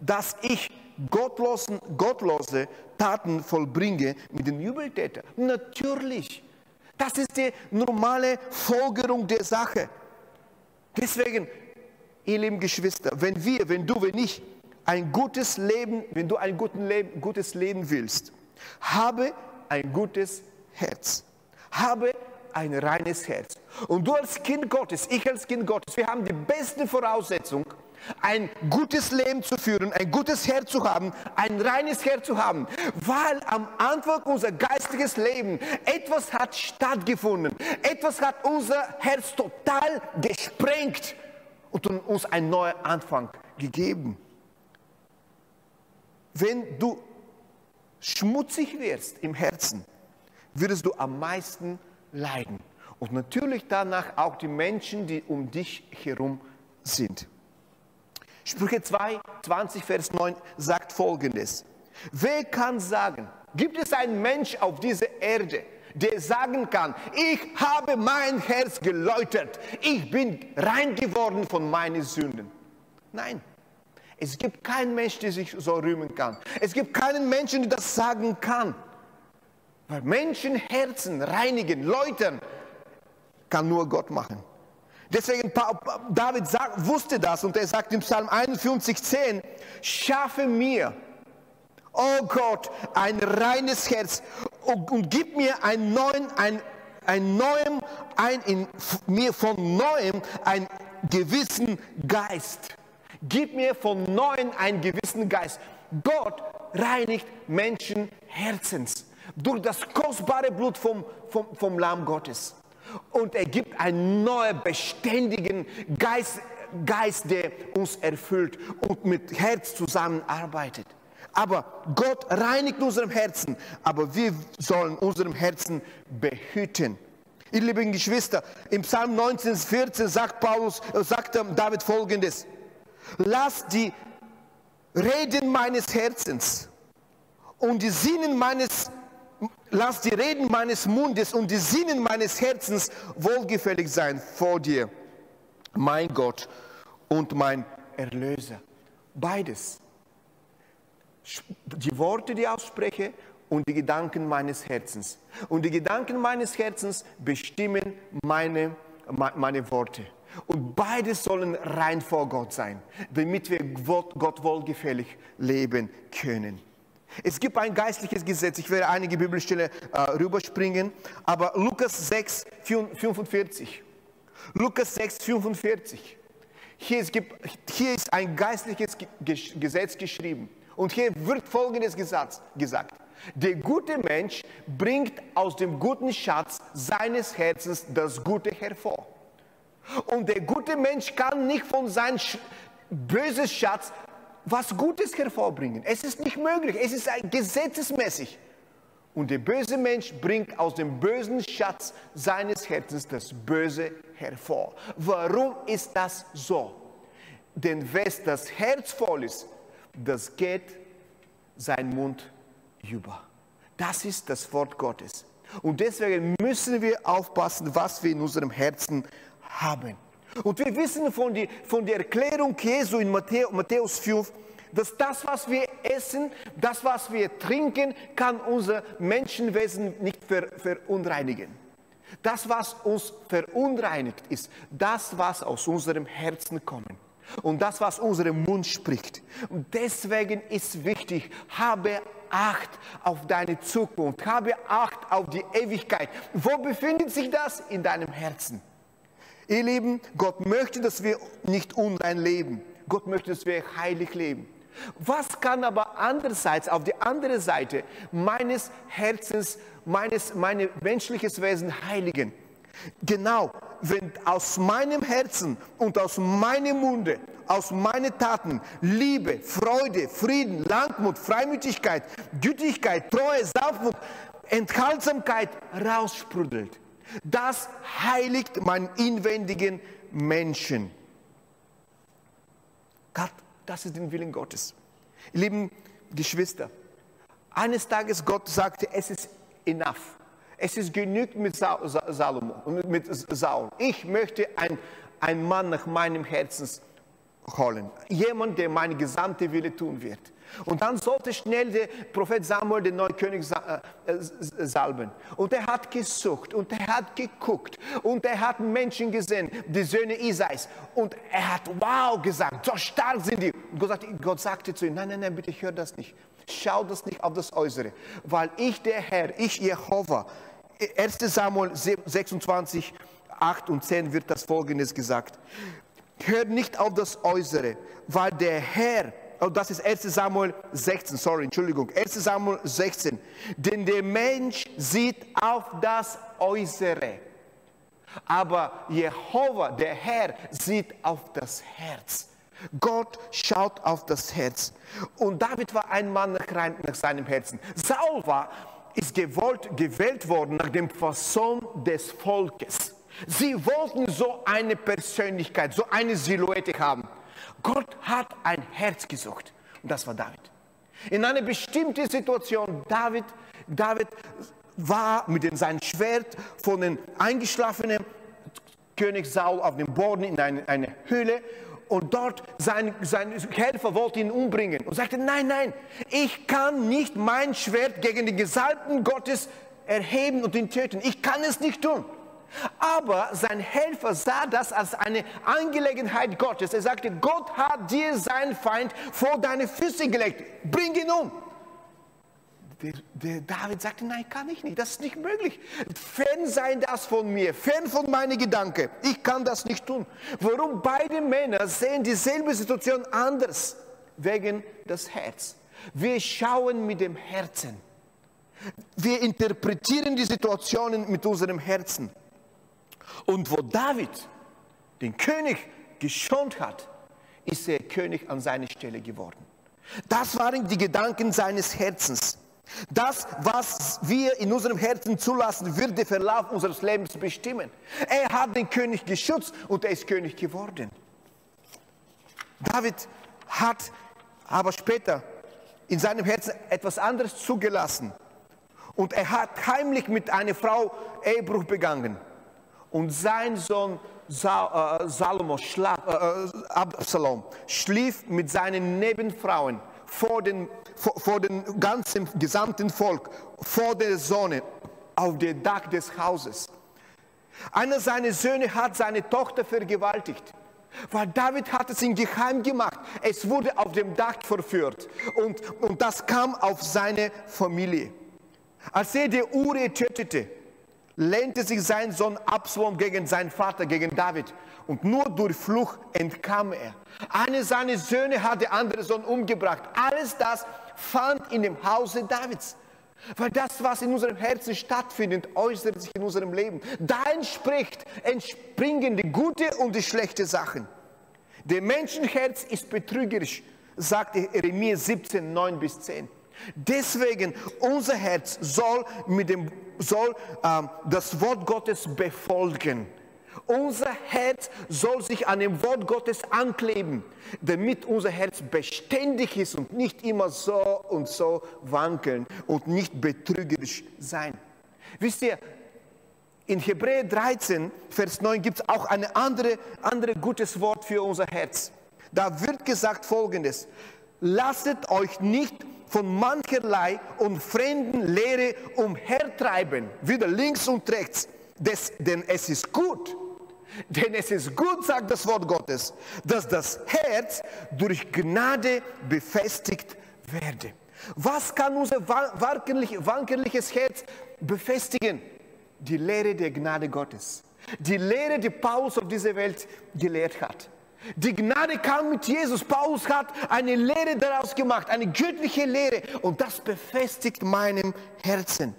[SPEAKER 5] dass ich gottlosen, gottlose Taten vollbringe mit den Übeltätern. Natürlich. Das ist die normale Folgerung der Sache. Deswegen, ihr lieben Geschwister, wenn wir, wenn du, wenn ich ein gutes Leben, wenn du ein gutes Leben, gutes Leben willst, habe ein gutes Herz. Habe ein reines Herz. Und du als Kind Gottes, ich als Kind Gottes, wir haben die beste Voraussetzung, ein gutes Leben zu führen, ein gutes Herz zu haben, ein reines Herz zu haben, weil am Anfang unser geistliches Leben etwas hat stattgefunden, etwas hat unser Herz total gesprengt und uns einen neuen Anfang gegeben. Wenn du schmutzig wirst im Herzen, würdest du am meisten leiden. Und natürlich danach auch die Menschen, die um dich herum sind. Sprüche 2, 20, Vers 9 sagt folgendes. Wer kann sagen, gibt es einen Mensch auf dieser Erde, der sagen kann, ich habe mein Herz geläutert, ich bin rein geworden von meinen Sünden? Nein, es gibt keinen Mensch, der sich so rühmen kann. Es gibt keinen Menschen, der das sagen kann. Weil Menschenherzen reinigen, läutern, kann nur Gott machen. Deswegen, David sagt, wusste das und er sagt im Psalm 51, 10, schaffe mir, oh Gott, ein reines Herz und, und gib mir ein neuen, ein, ein neuem, ein in mir von neuem ein gewissen Geist. Gib mir von neuem einen gewissen Geist. Gott reinigt Menschen Herzens durch das kostbare Blut vom, vom, vom Lamm Gottes und er gibt einen neuen, beständigen Geist, Geist, der uns erfüllt und mit Herz zusammenarbeitet. Aber Gott reinigt unserem Herzen, aber wir sollen unserem Herzen behüten. Ihr lieben Geschwister, im Psalm 19, 14 sagt Paulus, äh, sagt David folgendes: Lass die Reden meines Herzens und die Sinnen meines lass die Reden meines Mundes und die Sinnen meines Herzens wohlgefällig sein vor dir, mein Gott und mein Erlöser. Beides. Die Worte, die ich ausspreche und die Gedanken meines Herzens. Und die Gedanken meines Herzens bestimmen meine, meine Worte. Und beides sollen rein vor Gott sein, damit wir Gott wohlgefällig leben können. Es gibt ein geistliches Gesetz. Ich werde einige Bibelstellen äh, rüberspringen. Aber Lukas 6, 45. Lukas 6, 45. Hier ist, hier ist ein geistliches Gesetz geschrieben. Und hier wird Folgendes gesagt. Der gute Mensch bringt aus dem guten Schatz seines Herzens das Gute hervor. Und der gute Mensch kann nicht von seinem bösen Schatz was Gutes hervorbringen. Es ist nicht möglich, es ist gesetzesmäßig. Und der böse Mensch bringt aus dem bösen Schatz seines Herzens das Böse hervor. Warum ist das so? Denn wes das Herz voll ist, das geht sein Mund über. Das ist das Wort Gottes. Und deswegen müssen wir aufpassen, was wir in unserem Herzen haben. Und wir wissen von, die, von der Erklärung Jesu in Matthäus, Matthäus 5, dass das, was wir essen, das, was wir trinken, kann unser Menschenwesen nicht ver, verunreinigen. Das, was uns verunreinigt, ist das, was aus unserem Herzen kommt. Und das, was unserem Mund spricht. Und deswegen ist wichtig, habe Acht auf deine Zukunft, habe Acht auf die Ewigkeit. Wo befindet sich das? In deinem Herzen. Ihr Lieben, Gott möchte, dass wir nicht unrein leben. Gott möchte, dass wir heilig leben. Was kann aber andererseits auf die andere Seite meines Herzens, meines, mein menschliches Wesen heiligen? Genau, wenn aus meinem Herzen und aus meinem Munde, aus meinen Taten Liebe, Freude, Frieden, Langmut, Freimütigkeit, Gütigkeit, Treue, Sanftmut, Enthaltsamkeit raussprudelt. Das heiligt meinen inwendigen Menschen. Gott, das ist der Willen Gottes. Lieben Geschwister, eines Tages Gott sagte, es ist enough. Es ist genügt mit Sa Sa Salomo und mit Saul. Ich möchte ein, ein Mann nach meinem Herzen holen. Jemand, der meine gesamte Wille tun wird. Und dann sollte schnell der Prophet Samuel den neuen König äh, salben. Und er hat gesucht und er hat geguckt und er hat Menschen gesehen, die Söhne Isais. Und er hat wow gesagt, so stark sind die. Und Gott sagte, Gott sagte zu ihm, nein, nein, nein, bitte hör das nicht. Schau das nicht auf das Äußere. Weil ich, der Herr, ich Jehova, 1 Samuel 26, 8 und 10 wird das folgendes gesagt. Hört nicht auf das Äußere, weil der Herr, oh, das ist 1 Samuel 16, sorry, Entschuldigung, 1 Samuel 16, denn der Mensch sieht auf das Äußere, aber Jehova, der Herr, sieht auf das Herz. Gott schaut auf das Herz. Und David war ein Mann nach, seinem Herzen. Saul war, ist gewollt, gewählt worden nach dem Fasson des Volkes. Sie wollten so eine Persönlichkeit, so eine Silhouette haben. Gott hat ein Herz gesucht und das war David. In einer bestimmten Situation, David, David war mit seinem Schwert von dem eingeschlafenen König Saul auf dem Boden in eine, eine Höhle und dort sein, sein Helfer wollte ihn umbringen und sagte, nein, nein, ich kann nicht mein Schwert gegen den Gesalbten Gottes erheben und ihn töten. Ich kann es nicht tun. Aber sein Helfer sah das als eine Angelegenheit Gottes. Er sagte, Gott hat dir seinen Feind vor deine Füße gelegt. Bring ihn um. Der, der, David sagte, nein, kann ich nicht, das ist nicht möglich. Fern sei das von mir, fern von meinen Gedanken. Ich kann das nicht tun. Warum beide Männer sehen dieselbe Situation anders? Wegen des Herzens. Wir schauen mit dem Herzen. Wir interpretieren die Situationen mit unserem Herzen. Und wo David den König geschont hat, ist er König an seine Stelle geworden. Das waren die Gedanken seines Herzens. Das, was wir in unserem Herzen zulassen, wird den Verlauf unseres Lebens bestimmen. Er hat den König geschützt und er ist König geworden. David hat aber später in seinem Herzen etwas anderes zugelassen. Und er hat heimlich mit einer Frau Ehebruch begangen. Und sein Sohn äh, Salomo, Schla äh, Absalom, schlief mit seinen Nebenfrauen vor den, vor, vor dem ganzen gesamten Volk, vor der Sonne, auf dem Dach des Hauses. Einer seiner Söhne hat seine Tochter vergewaltigt. Weil David hat es in Geheim gemacht. Es wurde auf dem Dach verführt. Und, und das kam auf seine Familie. Als er die Uri tötete, lehnte sich sein Sohn Absalom gegen seinen Vater, gegen David. Und nur durch Fluch entkam er. Eine seiner Söhne hat der andere Sohn umgebracht. Alles das fand in dem Hause Davids. Weil das, was in unserem Herzen stattfindet, äußert sich in unserem Leben. Da entspricht, entspringen die gute und die schlechte Sachen. Der Menschenherz ist betrügerisch, sagt Jeremia 17, 9 bis 10. Deswegen, unser Herz soll, mit dem, soll ähm, das Wort Gottes befolgen. Unser Herz soll sich an dem Wort Gottes ankleben, damit unser Herz beständig ist und nicht immer so und so wankeln und nicht betrügerisch sein. Wisst ihr, in Hebräer 13, Vers 9 gibt es auch ein andere, andere gutes Wort für unser Herz. Da wird gesagt folgendes, lasset euch nicht von mancherlei und fremden Lehre umhertreiben, wieder links und rechts, des, denn es ist gut, denn es ist gut, sagt das Wort Gottes, dass das Herz durch Gnade befestigt werde. Was kann unser wankerliches Herz befestigen? Die Lehre der Gnade Gottes. Die Lehre, die Paulus auf dieser Welt gelehrt hat. Die Gnade kam mit Jesus. Paulus hat eine Lehre daraus gemacht, eine göttliche Lehre. Und das befestigt meinem Herzen.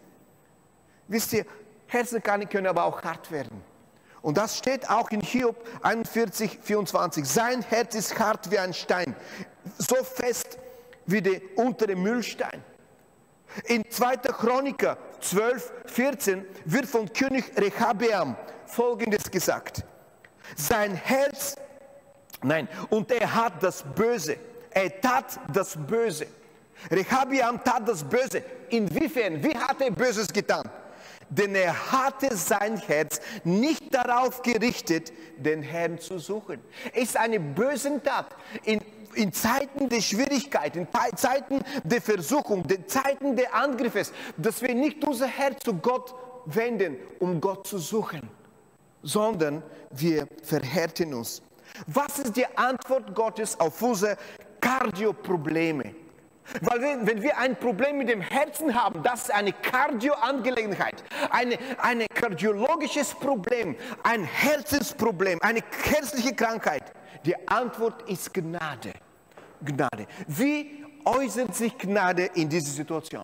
[SPEAKER 5] Wisst ihr, Herzen können aber auch hart werden. Und das steht auch in Hiob 41, 24. Sein Herz ist hart wie ein Stein, so fest wie der untere Müllstein. In 2. Chroniker 12, 14 wird von König Rehabeam Folgendes gesagt. Sein Herz, nein, und er hat das Böse. Er tat das Böse. Rehabeam tat das Böse. Inwiefern? Wie hat er Böses getan? Denn er hatte sein Herz nicht darauf gerichtet, den Herrn zu suchen. Es ist eine böse Tat. In, in Zeiten der Schwierigkeit, in Zeiten der Versuchung, in Zeiten der Angriffes, dass wir nicht unser Herz zu Gott wenden, um Gott zu suchen, sondern wir verhärten uns. Was ist die Antwort Gottes auf unsere Kardioprobleme? Weil wenn, wir ein Problem mit dem Herzen haben, das ist eine Kardioangelegenheit, eine, ein kardiologisches Problem, ein Herzensproblem, eine herzliche Krankheit. Die Antwort ist Gnade. Gnade. Wie äußert sich Gnade in dieser Situation?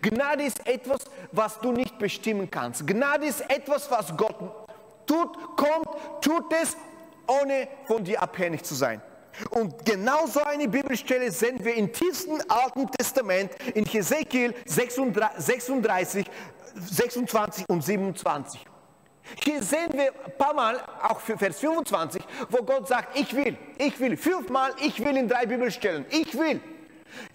[SPEAKER 5] Gnade ist etwas, was du nicht bestimmen kannst. Gnade ist etwas, was Gott tut, kommt, tut es, ohne von dir abhängig zu sein. Und genau so eine Bibelstelle sehen wir im tiefsten Alten Testament in Hesekiel 36, 26 und 27. Hier sehen wir ein paar Mal, auch für Vers 25, wo Gott sagt, ich will, ich will, fünfmal, ich will in drei Bibelstellen, ich will.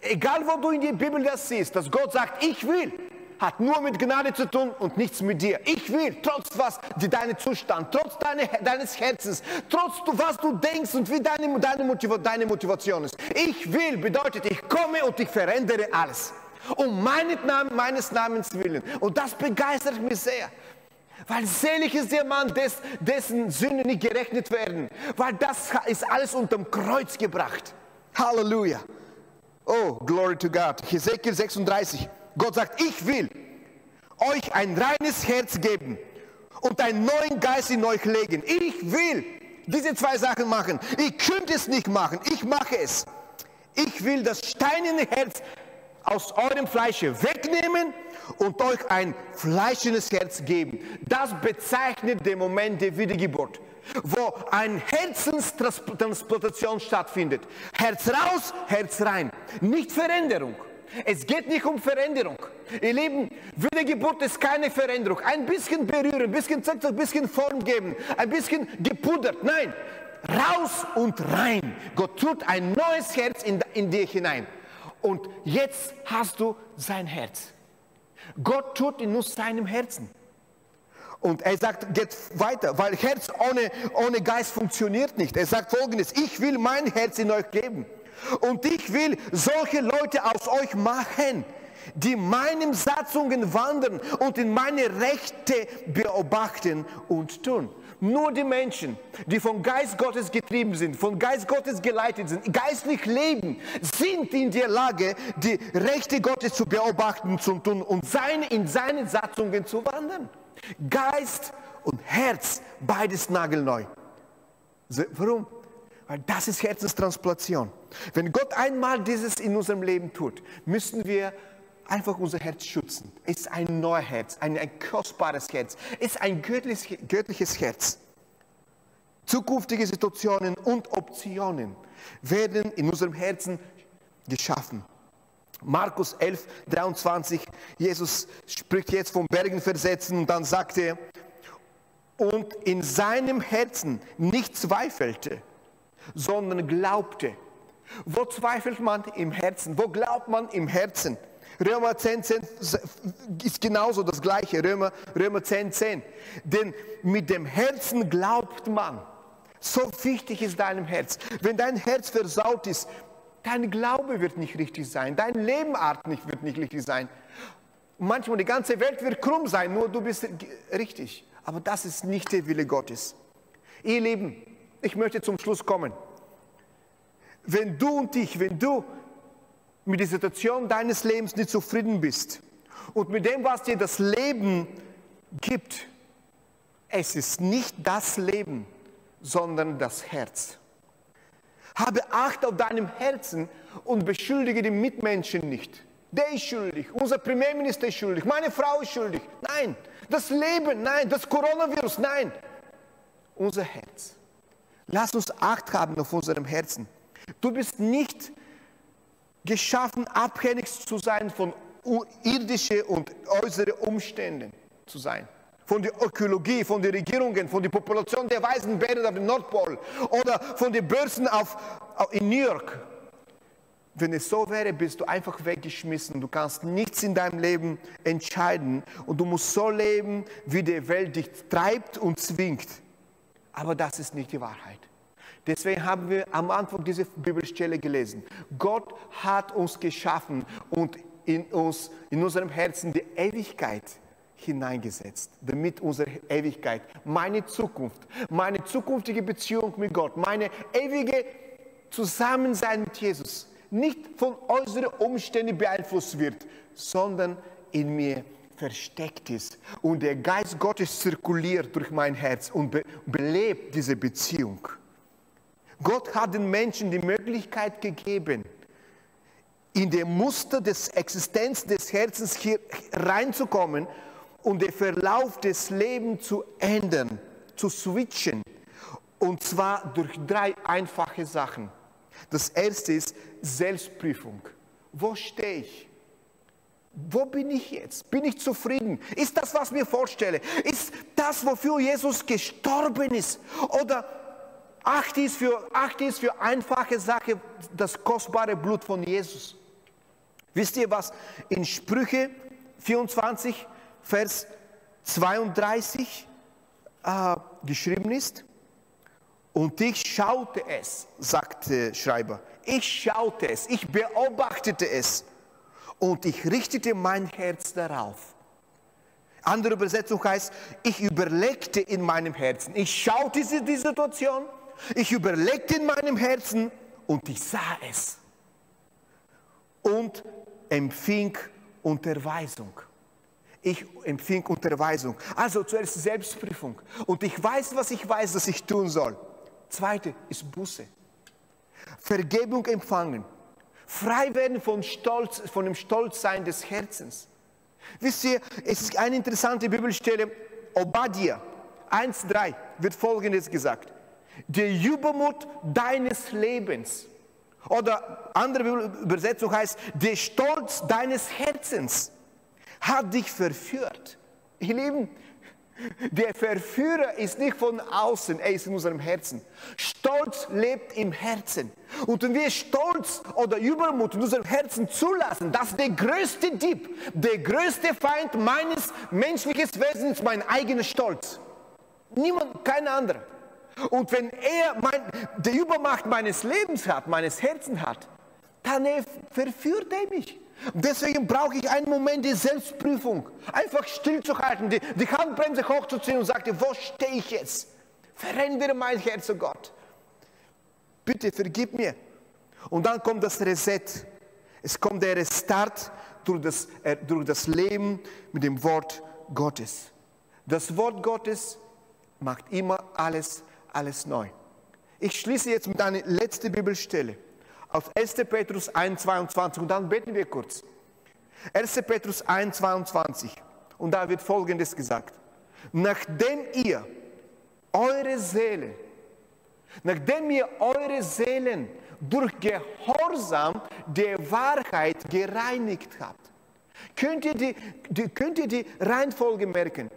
[SPEAKER 5] Egal wo du in der Bibel das siehst, dass Gott sagt, ich will, hat nur mit Gnade zu tun und nichts mit dir. Ich will, trotz was, die, Zustand, trotz deine, deines Herzens, trotz was du denkst und wie deine, deine, Motiva, deine Motivation ist. Ich will bedeutet, ich komme und ich verändere alles. Um meinen, meines Namens willen. Und das begeistert mich sehr. Weil selig ist der Mann, des, dessen Sünden nicht gerechnet werden. Weil das ist alles unterm Kreuz gebracht. Halleluja. Oh, glory to God. Hesekiel 36. Gott sagt, ich will euch ein reines Herz geben und einen neuen Geist in euch legen. Ich will diese zwei Sachen machen. Ihr könnt es nicht machen. Ich mache es. Ich will das steinerne Herz aus eurem Fleische wegnehmen und euch ein fleischendes Herz geben. Das bezeichnet den Moment der Wiedergeburt, wo eine Herzenstransplantation stattfindet. Herz raus, Herz rein. Nicht Veränderung. Es geht nicht um Veränderung. Ihr Lieben, Wiedergeburt ist keine Veränderung. Ein bisschen berühren, ein bisschen zack, ein bisschen Form geben, ein bisschen gepudert. Nein, raus und rein. Gott tut ein neues Herz in, in dir hinein. Und jetzt hast du sein Herz. Gott tut in uns seinem Herzen. Und er sagt, geht weiter, weil Herz ohne, ohne Geist funktioniert nicht. Er sagt folgendes, ich will mein Herz in euch geben. Und ich will solche Leute aus euch machen, die meinen Satzungen wandern und in meine Rechte beobachten und tun. Nur die Menschen, die vom Geist Gottes getrieben sind, vom Geist Gottes geleitet sind, geistlich leben, sind in der Lage, die Rechte Gottes zu beobachten zu tun und seine, in seine Satzungen zu wandern. Geist und Herz, beides nagelneu. Warum? Weil das ist Herzenstransplantation. Wenn Gott einmal dieses in unserem Leben tut, müssen wir einfach unser Herz schützen. Es ist ein neues Herz, ein, ein kostbares Herz. Es ist ein göttliches, göttliches Herz. Zukünftige Situationen und Optionen werden in unserem Herzen geschaffen. Markus 11, 23, Jesus spricht jetzt vom Bergen versetzen und dann sagt er, und in seinem Herzen nicht zweifelte, sondern glaubte. Wo zweifelt man? Im Herzen. Wo glaubt man? Im Herzen. Römer 10, 10 ist genauso das gleiche. Römer, Römer 10, 10. Denn mit dem Herzen glaubt man. So wichtig ist deinem Herz. Wenn dein Herz versaut ist, dein Glaube wird nicht richtig sein. Dein Lebenart nicht, wird nicht richtig sein. Manchmal die ganze Welt wird krumm sein, nur du bist richtig. Aber das ist nicht der Wille Gottes. Ihr Lieben, ich möchte zum Schluss kommen. Wenn du und ich, wenn du mit der Situation deines Lebens nicht zufrieden bist und mit dem, was dir das Leben gibt, es ist nicht das Leben, sondern das Herz. Habe Acht auf deinem Herzen und beschuldige die Mitmenschen nicht. Der ist schuldig, unser Premierminister ist schuldig, meine Frau ist schuldig. Nein, das Leben, nein, das Coronavirus, nein. unser Herz. Lass uns Acht haben auf unserem Herzen. Du bist nicht geschaffen, abhängig zu sein von irdischen und äußeren Umständen zu sein. Von der Ökologie, von den Regierungen, von der Population der weißen Bären auf dem Nordpol oder von den Börsen auf- in New York. Wenn es so wäre, bist du einfach weggeschmissen. Du kannst nichts in deinem Leben entscheiden und du musst so leben, wie die Welt dich treibt und zwingt. Aber das ist nicht die Wahrheit. Deswegen haben wir am Anfang diese Bibelstelle gelesen. Gott hat uns geschaffen und in, uns, in unserem Herzen die Ewigkeit hineingesetzt, damit unsere Ewigkeit, meine Zukunft, meine zukünftige Beziehung mit Gott, meine ewige Zusammensein mit Jesus nicht von äußeren Umständen beeinflusst wird, sondern in mir versteckt ist. Und der Geist Gottes zirkuliert durch mein Herz und be belebt diese Beziehung. Gott hat den Menschen die Möglichkeit gegeben, in dem Muster des Existenz des Herzens hier reinzukommen und den Verlauf des Lebens zu ändern, zu switchen. Und zwar durch drei einfache Sachen. Das erste ist Selbstprüfung. Wo stehe ich? Wo bin ich jetzt? Bin ich zufrieden? Ist das, was ich mir vorstelle? Ist das, wofür Jesus gestorben ist? Oder achte ich für, achte ich für einfache Sache das kostbare Blut von Jesus? Wisst ihr, was in Sprüche 24, Vers 32 äh, geschrieben ist? Und ich schaute es, sagt der Schreiber. Ich schaute es, ich beobachtete es und ich richtete mein Herz darauf. Andere Übersetzung heißt, ich überlegte in meinem Herzen. Ich schaute die Situation, ich überlegte in meinem Herzen und ich sah es und empfing Unterweisung. Ich empfing Unterweisung. Also zuerst Selbstprüfung. Und ich weiß, was ich weiß, dass ich tun soll. Zweite ist Buße. Vergebung empfangen. Frei werden von, Stolz, von dem Stolzsein des Herzens. Wisst ihr, es ist eine interessante Bibelstelle, Obadiah 1,3 wird folgendes gesagt. Der Übermut deines Lebens. Oder andere Übersetzung heißt, der Stolz deines Herzens hat dich verführt. Ihr Lieben, der Verführer ist nicht von außen, er ist in unserem Herzen. Stolz lebt im Herzen. Und wenn wir Stolz oder Übermut in unserem Herzen zulassen, das ist der größte Dieb, der größte Feind meines menschlichen Wesens, mein eigener Stolz. Niemand, kein anderer. Und wenn er mein, die Übermacht meines Lebens hat, meines Herzens hat, dann er verführt er mich. Deswegen brauche ich einen Moment der Selbstprüfung. Einfach stillzuhalten, die, die Handbremse hochzuziehen und sagen, wo stehe ich jetzt? Verändere mein Herz, oh Gott. Bitte vergib mir. Und dann kommt das Reset. Es kommt der Restart durch das, äh, durch das Leben mit dem Wort Gottes. Das Wort Gottes macht immer alles, alles neu. Ich schließe jetzt mit einer letzten Bibelstelle aus 1. Petrus 1, 22 und dann beten wir kurz. 1. Petrus 1, 22 und da wird Folgendes gesagt. Nachdem ihr eure Seelen, nachdem ihr eure Seelen durch Gehorsam der Wahrheit gereinigt habt, könnt ihr die, die, könnt ihr die Reihenfolge merken.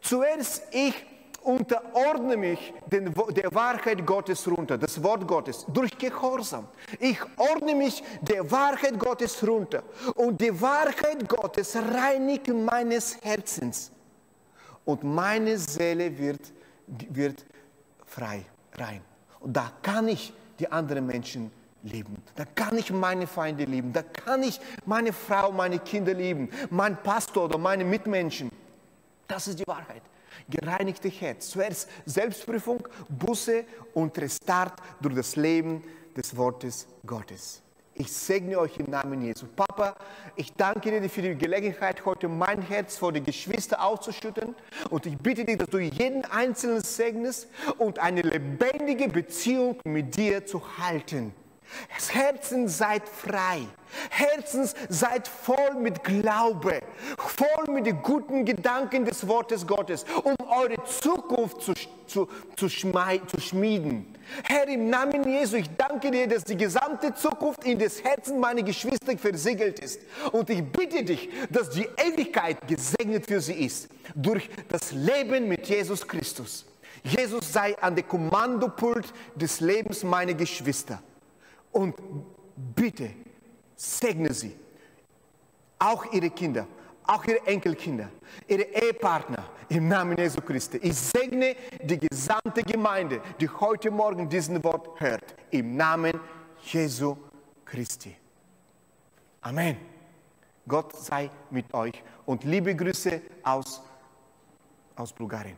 [SPEAKER 5] Zuerst ich unterordne mich den, der Wahrheit Gottes runter, das Wort Gottes, durch Gehorsam. Ich ordne mich der Wahrheit Gottes runter und die Wahrheit Gottes reinigt meines Herzens und meine Seele wird, wird frei, rein. Und da kann ich die anderen Menschen lieben. Da kann ich meine Feinde lieben. Da kann ich meine Frau, meine Kinder lieben, meinen Pastor oder meine Mitmenschen. Das ist die Wahrheit. Gereinigte Herz. Zuerst Selbstprüfung, Buße und Restart durch das Leben des Wortes Gottes. Ich segne euch im Namen Jesu. Papa, ich danke dir für die Gelegenheit, heute mein Herz vor die Geschwister auszuschütten. Und ich bitte dich, dass du jeden Einzelnen segnest und eine lebendige Beziehung mit dir zu halten. Herzen seid frei. Herzens seid voll mit Glaube. voll mit den guten Gedanken des Wortes Gottes, um eure Zukunft zu, zu, zu, zu schmieden. Herr, im Namen Jesu, ich danke dir, dass die gesamte Zukunft in das Herzen meiner Geschwister versiegelt ist. Und ich bitte dich, dass die Ewigkeit gesegnet für sie ist, durch das Leben mit Jesus Christus. Jesus sei an der Kommandopult des Lebens meiner Geschwister. Und bitte, segne sie auch ihre Kinder, auch ihre Enkelkinder, ihre Ehepartner im Namen Jesu Christi. Ich segne die gesamte Gemeinde, die heute Morgen diesen Wort hört, im Namen Jesu Christi. Amen. Gott sei mit euch und liebe Grüße aus, aus Bulgarien.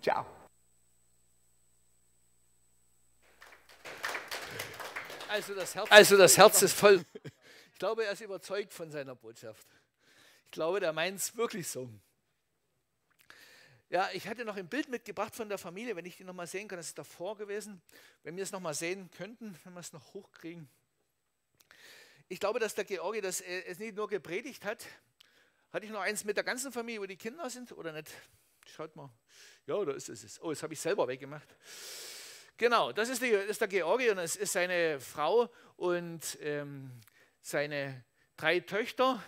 [SPEAKER 5] Ciao.
[SPEAKER 4] Also das Herz, also das Herz ist voll. Ich glaube, er ist überzeugt von seiner Botschaft. Ich glaube, der meint es wirklich so. Ja, ich hatte noch ein Bild mitgebracht von der Familie, wenn ich die nochmal sehen kann, das ist davor gewesen. Wenn wir es nochmal sehen könnten, wenn wir es noch hochkriegen. Ich glaube, dass der Georgi das äh, es nicht nur gepredigt hat. Hatte ich noch eins mit der ganzen Familie, wo die Kinder sind oder nicht? Schaut mal. Ja, da ist es. Oh, das habe ich selber weggemacht. Genau, das ist, die, das ist der Georgi und es ist seine Frau und ähm, seine drei Töchter,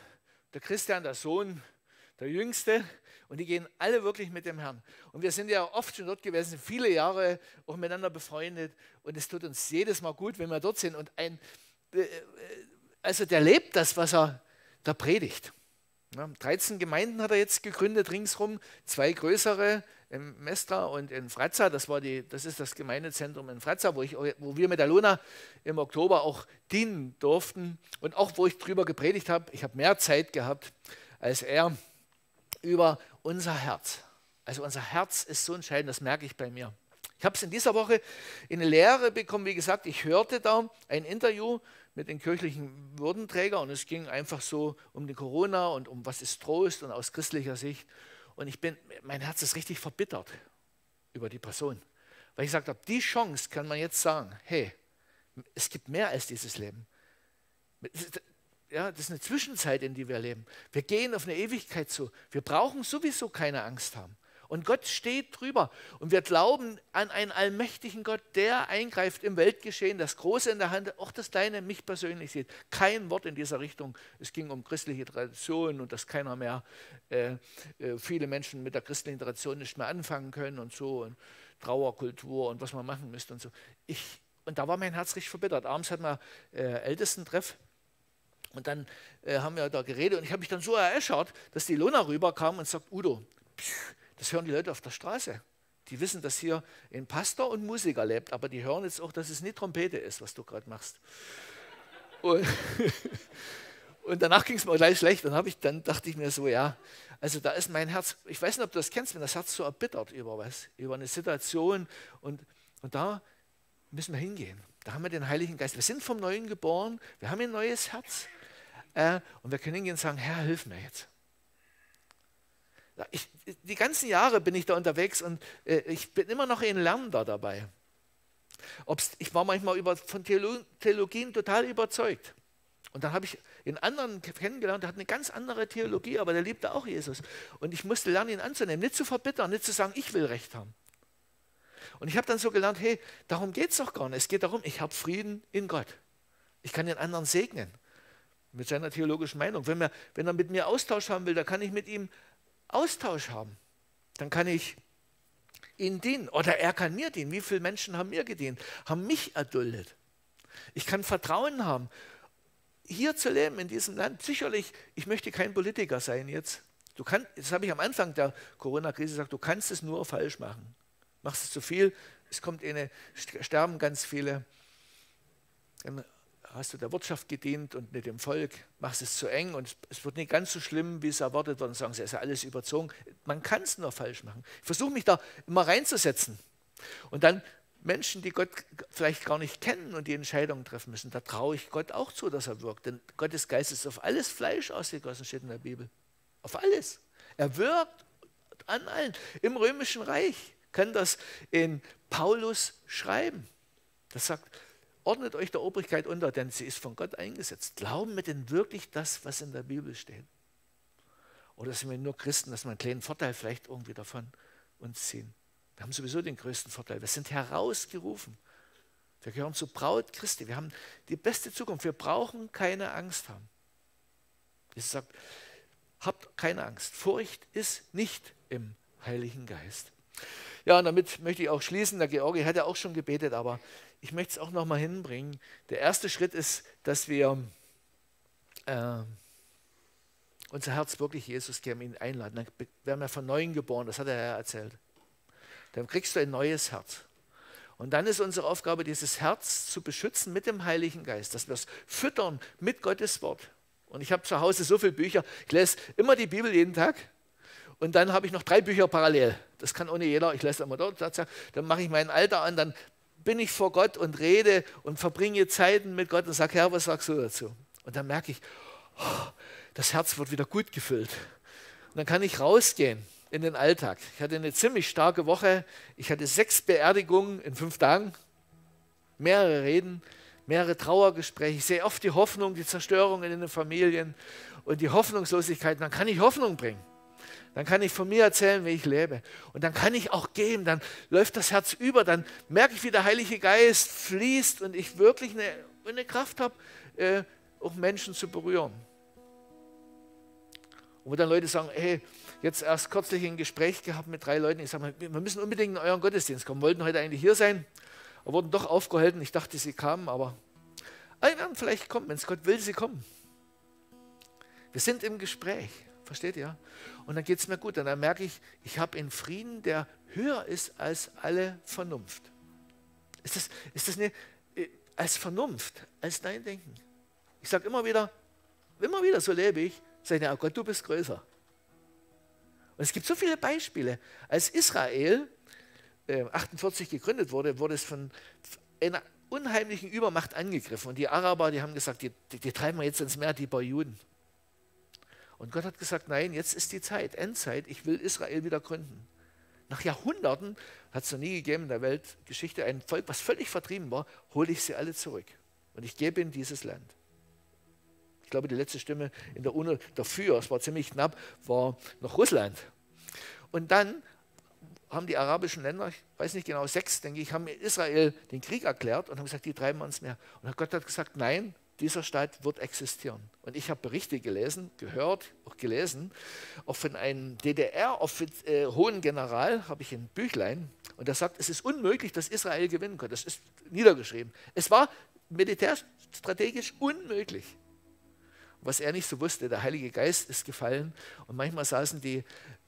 [SPEAKER 4] der Christian, der Sohn, der Jüngste. Und die gehen alle wirklich mit dem Herrn. Und wir sind ja oft schon dort gewesen, viele Jahre auch miteinander befreundet. Und es tut uns jedes Mal gut, wenn wir dort sind. Und ein, äh, also der lebt das, was er da predigt. Ja, 13 Gemeinden hat er jetzt gegründet ringsrum, zwei größere in Mestra und in Frazza. Das, war die, das ist das Gemeindezentrum in Frazza, wo, ich, wo wir mit der Luna im Oktober auch dienen durften und auch wo ich drüber gepredigt habe. Ich habe mehr Zeit gehabt als er über unser Herz. Also unser Herz ist so entscheidend, das merke ich bei mir. Ich habe es in dieser Woche in eine Lehre bekommen. Wie gesagt, ich hörte da ein Interview mit den kirchlichen Würdenträgern und es ging einfach so um die Corona und um was ist Trost und aus christlicher Sicht. Und ich bin, mein Herz ist richtig verbittert über die Person. Weil ich gesagt habe, die Chance kann man jetzt sagen, hey, es gibt mehr als dieses Leben. Ja, das ist eine Zwischenzeit, in die wir leben. Wir gehen auf eine Ewigkeit zu. Wir brauchen sowieso keine Angst haben. Und Gott steht drüber. Und wir glauben an einen allmächtigen Gott, der eingreift im Weltgeschehen, das Große in der Hand, auch das Kleine, mich persönlich sieht. Kein Wort in dieser Richtung. Es ging um christliche Tradition und dass keiner mehr, äh, äh, viele Menschen mit der christlichen Tradition nicht mehr anfangen können und so. Und Trauerkultur und was man machen müsste und so. Ich, und da war mein Herz richtig verbittert. Abends hatten wir äh, Ältestentreff. Und dann äh, haben wir da geredet und ich habe mich dann so eräschert, dass die Lona rüberkam und sagt, Udo, pff, das hören die Leute auf der Straße. Die wissen, dass hier ein Pastor und Musiker lebt, aber die hören jetzt auch, dass es nicht Trompete ist, was du gerade machst. Und, und danach ging es mir gleich schlecht. Dann, ich, dann dachte ich mir so, ja, also da ist mein Herz, ich weiß nicht, ob du das kennst, wenn das Herz so erbittert über was, über eine Situation. Und, und da müssen wir hingehen. Da haben wir den Heiligen Geist. Wir sind vom Neuen geboren, wir haben ein neues Herz. Äh, und wir können hingehen und sagen, Herr, hilf mir jetzt. Ich, die ganzen Jahre bin ich da unterwegs und äh, ich bin immer noch ein Lernender dabei. Ob's, ich war manchmal über, von Theolo Theologien total überzeugt. Und dann habe ich einen anderen kennengelernt, der hat eine ganz andere Theologie, aber der liebte auch Jesus. Und ich musste lernen, ihn anzunehmen, nicht zu verbittern, nicht zu sagen, ich will Recht haben. Und ich habe dann so gelernt, hey, darum geht es doch gar nicht. Es geht darum, ich habe Frieden in Gott. Ich kann den anderen segnen mit seiner theologischen Meinung. Wenn, mir, wenn er mit mir Austausch haben will, dann kann ich mit ihm Austausch haben. Dann kann ich ihn dienen oder er kann mir dienen. Wie viele Menschen haben mir gedient, haben mich erduldet. Ich kann Vertrauen haben, hier zu leben in diesem Land. Sicherlich, ich möchte kein Politiker sein jetzt. Du kannst, das habe ich am Anfang der Corona-Krise gesagt, du kannst es nur falsch machen. Machst es zu viel, es kommt eine, sterben ganz viele. Dann hast du der Wirtschaft gedient und nicht dem Volk, machst es zu eng und es wird nicht ganz so schlimm, wie es erwartet wird und sagen, es ist ja alles überzogen. Man kann es nur falsch machen. Ich versuche mich da immer reinzusetzen. Und dann Menschen, die Gott vielleicht gar nicht kennen und die Entscheidungen treffen müssen, da traue ich Gott auch zu, dass er wirkt. Denn Gottes Geist ist auf alles Fleisch ausgegossen, steht in der Bibel. Auf alles. Er wirkt an allen. Im Römischen Reich kann das in Paulus schreiben. Das sagt, ordnet euch der Obrigkeit unter, denn sie ist von Gott eingesetzt. Glauben wir denn wirklich das, was in der Bibel steht? Oder sind wir nur Christen, dass wir einen kleinen Vorteil vielleicht irgendwie davon uns ziehen? Wir haben sowieso den größten Vorteil. Wir sind herausgerufen. Wir gehören zur Braut Christi. Wir haben die beste Zukunft. Wir brauchen keine Angst haben. Jesus sagt, habt keine Angst. Furcht ist nicht im Heiligen Geist. Ja, und damit möchte ich auch schließen. Der Georgi hat ja auch schon gebetet, aber ich möchte es auch noch mal hinbringen. Der erste Schritt ist, dass wir äh, unser Herz wirklich Jesus geben, ihn einladen. Dann werden wir von Neuem geboren, das hat er ja erzählt. Dann kriegst du ein neues Herz. Und dann ist unsere Aufgabe, dieses Herz zu beschützen mit dem Heiligen Geist, dass wir es füttern mit Gottes Wort. Und ich habe zu Hause so viele Bücher, ich lese immer die Bibel jeden Tag und dann habe ich noch drei Bücher parallel. Das kann ohne jeder, ich lese immer dort, dann mache ich mein Alter an, dann bin ich vor Gott und rede und verbringe Zeiten mit Gott und sage, Herr, was sagst du dazu? Und dann merke ich, oh, das Herz wird wieder gut gefüllt. Und dann kann ich rausgehen in den Alltag. Ich hatte eine ziemlich starke Woche. Ich hatte sechs Beerdigungen in fünf Tagen, mehrere Reden, mehrere Trauergespräche. Ich sehe oft die Hoffnung, die Zerstörungen in den Familien und die Hoffnungslosigkeit. Dann kann ich Hoffnung bringen. Dann kann ich von mir erzählen, wie ich lebe. Und dann kann ich auch geben, dann läuft das Herz über, dann merke ich, wie der Heilige Geist fließt und ich wirklich eine, eine Kraft habe, äh, auch Menschen zu berühren. Und wo dann Leute sagen, hey, jetzt erst kürzlich ein Gespräch gehabt mit drei Leuten, ich sage, wir müssen unbedingt in euren Gottesdienst kommen, wollten heute eigentlich hier sein, aber wurden doch aufgehalten. Ich dachte, sie kamen, aber sie werden vielleicht kommen, wenn es Gott will, sie kommen. Wir sind im Gespräch. Versteht ihr? Und dann geht es mir gut. Und dann merke ich, ich habe einen Frieden, der höher ist als alle Vernunft. Ist das, ist das eine, äh, als Vernunft, als dein Denken? Ich sage immer wieder, immer wieder, so lebe ich, sage ich, oh Gott, du bist größer. Und es gibt so viele Beispiele. Als Israel äh, 48 gegründet wurde, wurde es von einer unheimlichen Übermacht angegriffen. Und die Araber, die haben gesagt, die, die, die treiben wir jetzt ins Meer, die paar Juden. Und Gott hat gesagt, nein, jetzt ist die Zeit, Endzeit, ich will Israel wieder gründen. Nach Jahrhunderten hat es noch nie gegeben in der Weltgeschichte ein Volk, was völlig vertrieben war, hole ich sie alle zurück. Und ich gebe ihnen dieses Land. Ich glaube, die letzte Stimme in der UNO dafür, es war ziemlich knapp, war noch Russland. Und dann haben die arabischen Länder, ich weiß nicht genau, sechs, denke ich, haben Israel den Krieg erklärt und haben gesagt, die treiben uns mehr. Und Gott hat gesagt, nein, dieser Staat wird existieren. Und ich habe Berichte gelesen, gehört, auch gelesen, auch von einem DDR-hohen General, habe ich ein Büchlein, und der sagt, es ist unmöglich, dass Israel gewinnen kann. Das ist niedergeschrieben. Es war militärstrategisch unmöglich. Was er nicht so wusste, der Heilige Geist ist gefallen und manchmal saßen die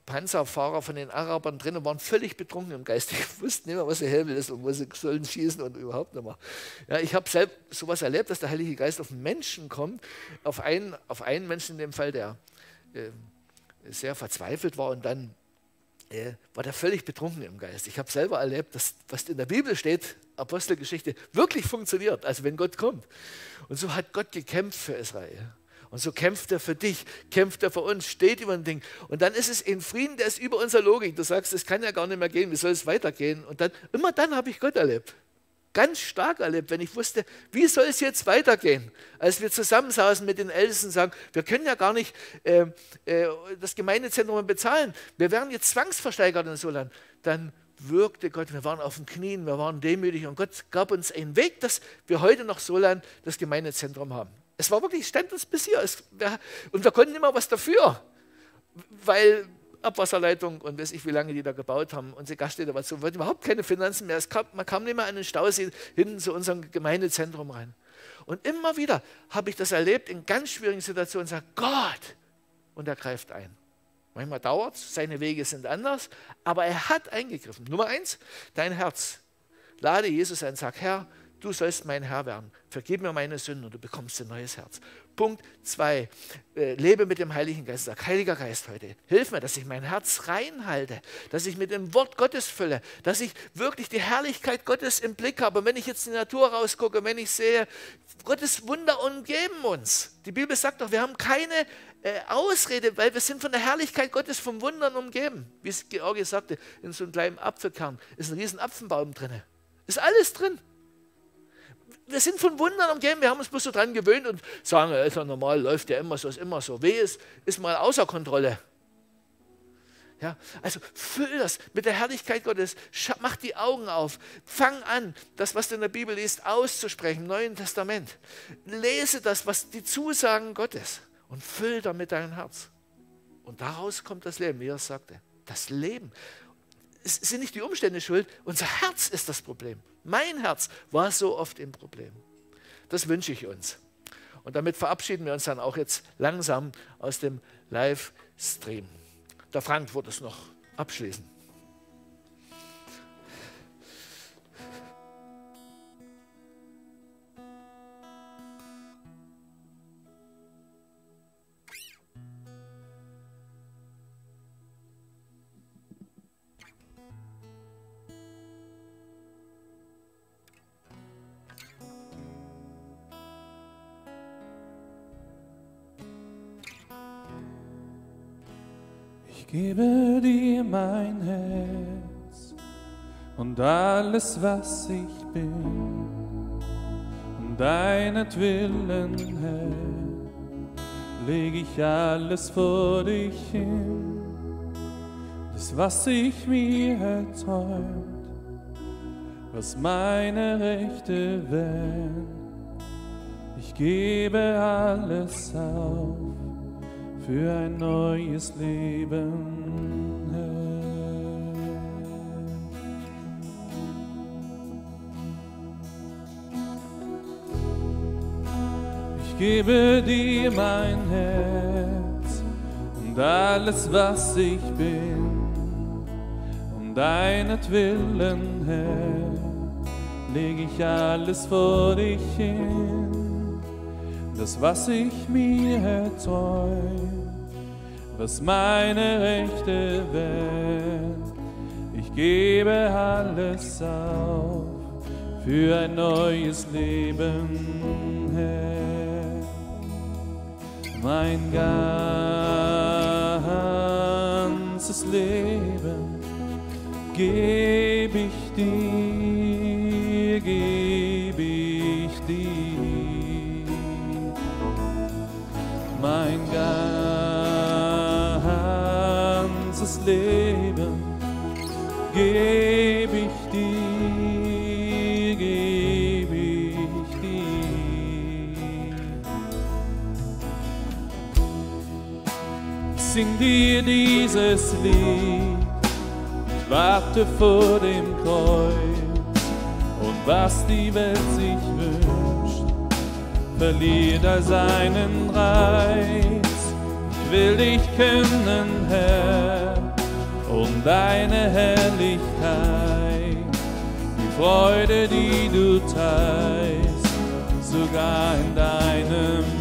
[SPEAKER 4] Panzerfahrer von den Arabern drin und waren völlig betrunken im Geist. Die wussten nicht mehr, was ihr Hebel ist und wo sie sollen schießen und überhaupt nicht mehr. Ja, ich habe selbst sowas erlebt, dass der Heilige Geist auf Menschen kommt, auf einen, auf einen Menschen in dem Fall, der äh, sehr verzweifelt war und dann äh, war der völlig betrunken im Geist. Ich habe selber erlebt, dass was in der Bibel steht, Apostelgeschichte, wirklich funktioniert, also wenn Gott kommt. Und so hat Gott gekämpft für Israel. Und so kämpft er für dich, kämpft er für uns, steht über ein Ding. Und dann ist es in Frieden, der ist über unserer Logik. Du sagst, es kann ja gar nicht mehr gehen, wie soll es weitergehen? Und dann, immer dann habe ich Gott erlebt. Ganz stark erlebt, wenn ich wusste, wie soll es jetzt weitergehen? Als wir zusammensaßen mit den Ältesten und sagen, wir können ja gar nicht äh, äh, das Gemeindezentrum bezahlen. Wir werden jetzt zwangsversteigert in so Land. Dann wirkte Gott, wir waren auf den Knien, wir waren demütig und Gott gab uns einen Weg, dass wir heute noch Soland das Gemeindezentrum haben. Es war wirklich, stand uns bis hier. Es, wir, und wir konnten immer was dafür, weil Abwasserleitung und weiß ich, wie lange die da gebaut haben. Unsere Gaststätte war so, überhaupt keine Finanzen mehr. Kam, man kam nicht mehr an den Stausee hinten zu unserem Gemeindezentrum rein. Und immer wieder habe ich das erlebt in ganz schwierigen Situationen, sagt Gott, und er greift ein. Manchmal dauert es, seine Wege sind anders, aber er hat eingegriffen. Nummer eins, dein Herz. Lade Jesus ein, sag, Herr, du sollst mein Herr werden. Vergib mir meine Sünden und du bekommst ein neues Herz. Punkt zwei, äh, lebe mit dem Heiligen Geist. Sag, Heiliger Geist heute, hilf mir, dass ich mein Herz reinhalte, dass ich mit dem Wort Gottes fülle, dass ich wirklich die Herrlichkeit Gottes im Blick habe. Und wenn ich jetzt in die Natur rausgucke, wenn ich sehe, Gottes Wunder umgeben uns. Die Bibel sagt doch, wir haben keine äh, Ausrede, weil wir sind von der Herrlichkeit Gottes, vom Wundern umgeben. Wie es Georgi sagte, in so einem kleinen Apfelkern ist ein riesen Apfelbaum drin. Ist alles drin wir sind von Wundern umgeben, wir haben uns bloß so dran gewöhnt und sagen, ist ja normal, läuft ja immer so, ist immer so. Weh ist, ist mal außer Kontrolle. Ja, also füll das mit der Herrlichkeit Gottes. Mach die Augen auf. Fang an, das, was du in der Bibel liest, auszusprechen im Neuen Testament. Lese das, was die Zusagen Gottes und füll damit dein Herz. Und daraus kommt das Leben, wie er sagte. Das Leben. Es sind nicht die Umstände schuld, unser Herz ist das Problem. Mein Herz war so oft im Problem. Das wünsche ich uns. Und damit verabschieden wir uns dann auch jetzt langsam aus dem Livestream. Der Frank wird es noch abschließen.
[SPEAKER 1] Gebe dir mein Herz und alles, was ich bin, um deinetwillen, Herr, leg ich alles vor dich hin. Das, was ich mir erträumt, was meine Rechte wären, ich gebe alles auf für ein neues Leben. Ich gebe dir mein Herz und alles, was ich bin, um deinetwillen, Herr, leg ich alles vor dich hin das, was ich mir erträumt, was meine Rechte wären. Ich gebe alles auf für ein neues Leben, Herr. Mein ganzes Leben gebe ich dir, gebe ich dir. Mein ganzes Leben gebe sing dir dieses Lied, ich warte vor dem Kreuz und was die Welt sich wünscht verliert er seinen Reiz. Ich will dich kennen, Herr, um deine Herrlichkeit, die Freude, die du teilst, sogar in deinem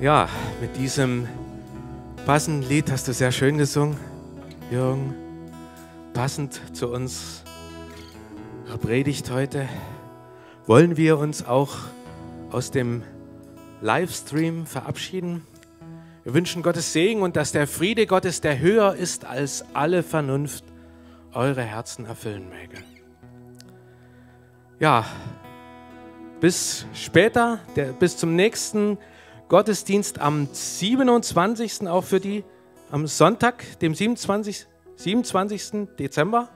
[SPEAKER 2] Ja, mit diesem passenden Lied hast du sehr schön gesungen, Jürgen. Passend zu unserer Predigt heute wollen wir uns auch aus dem Livestream verabschieden. Wir wünschen Gottes Segen und dass der Friede Gottes, der höher ist als alle Vernunft, eure Herzen erfüllen möge. Ja, bis später, der, bis zum nächsten Gottesdienst am 27. auch für die, am Sonntag, dem 27. 27. Dezember.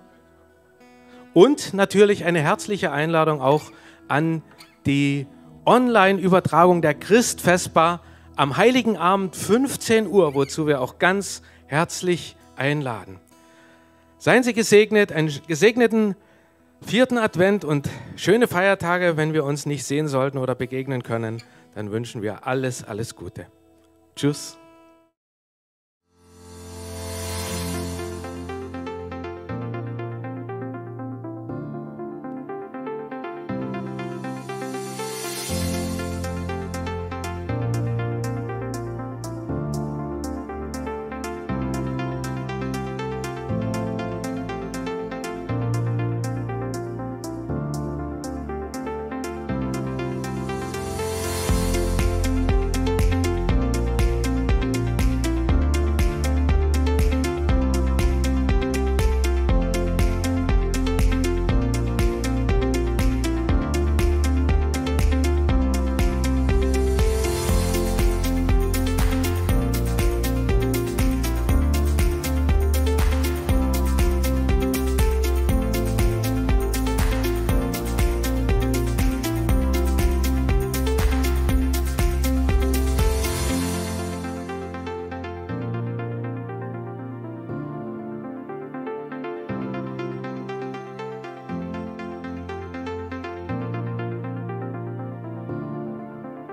[SPEAKER 2] Und natürlich eine herzliche Einladung auch an die Online-Übertragung der Christfestbar am Heiligen Abend 15 Uhr, wozu wir auch ganz herzlich einladen. Seien Sie gesegnet, einen gesegneten vierten Advent und schöne Feiertage, wenn wir uns nicht sehen sollten oder begegnen können, dann wünschen wir alles, alles Gute. Tschüss.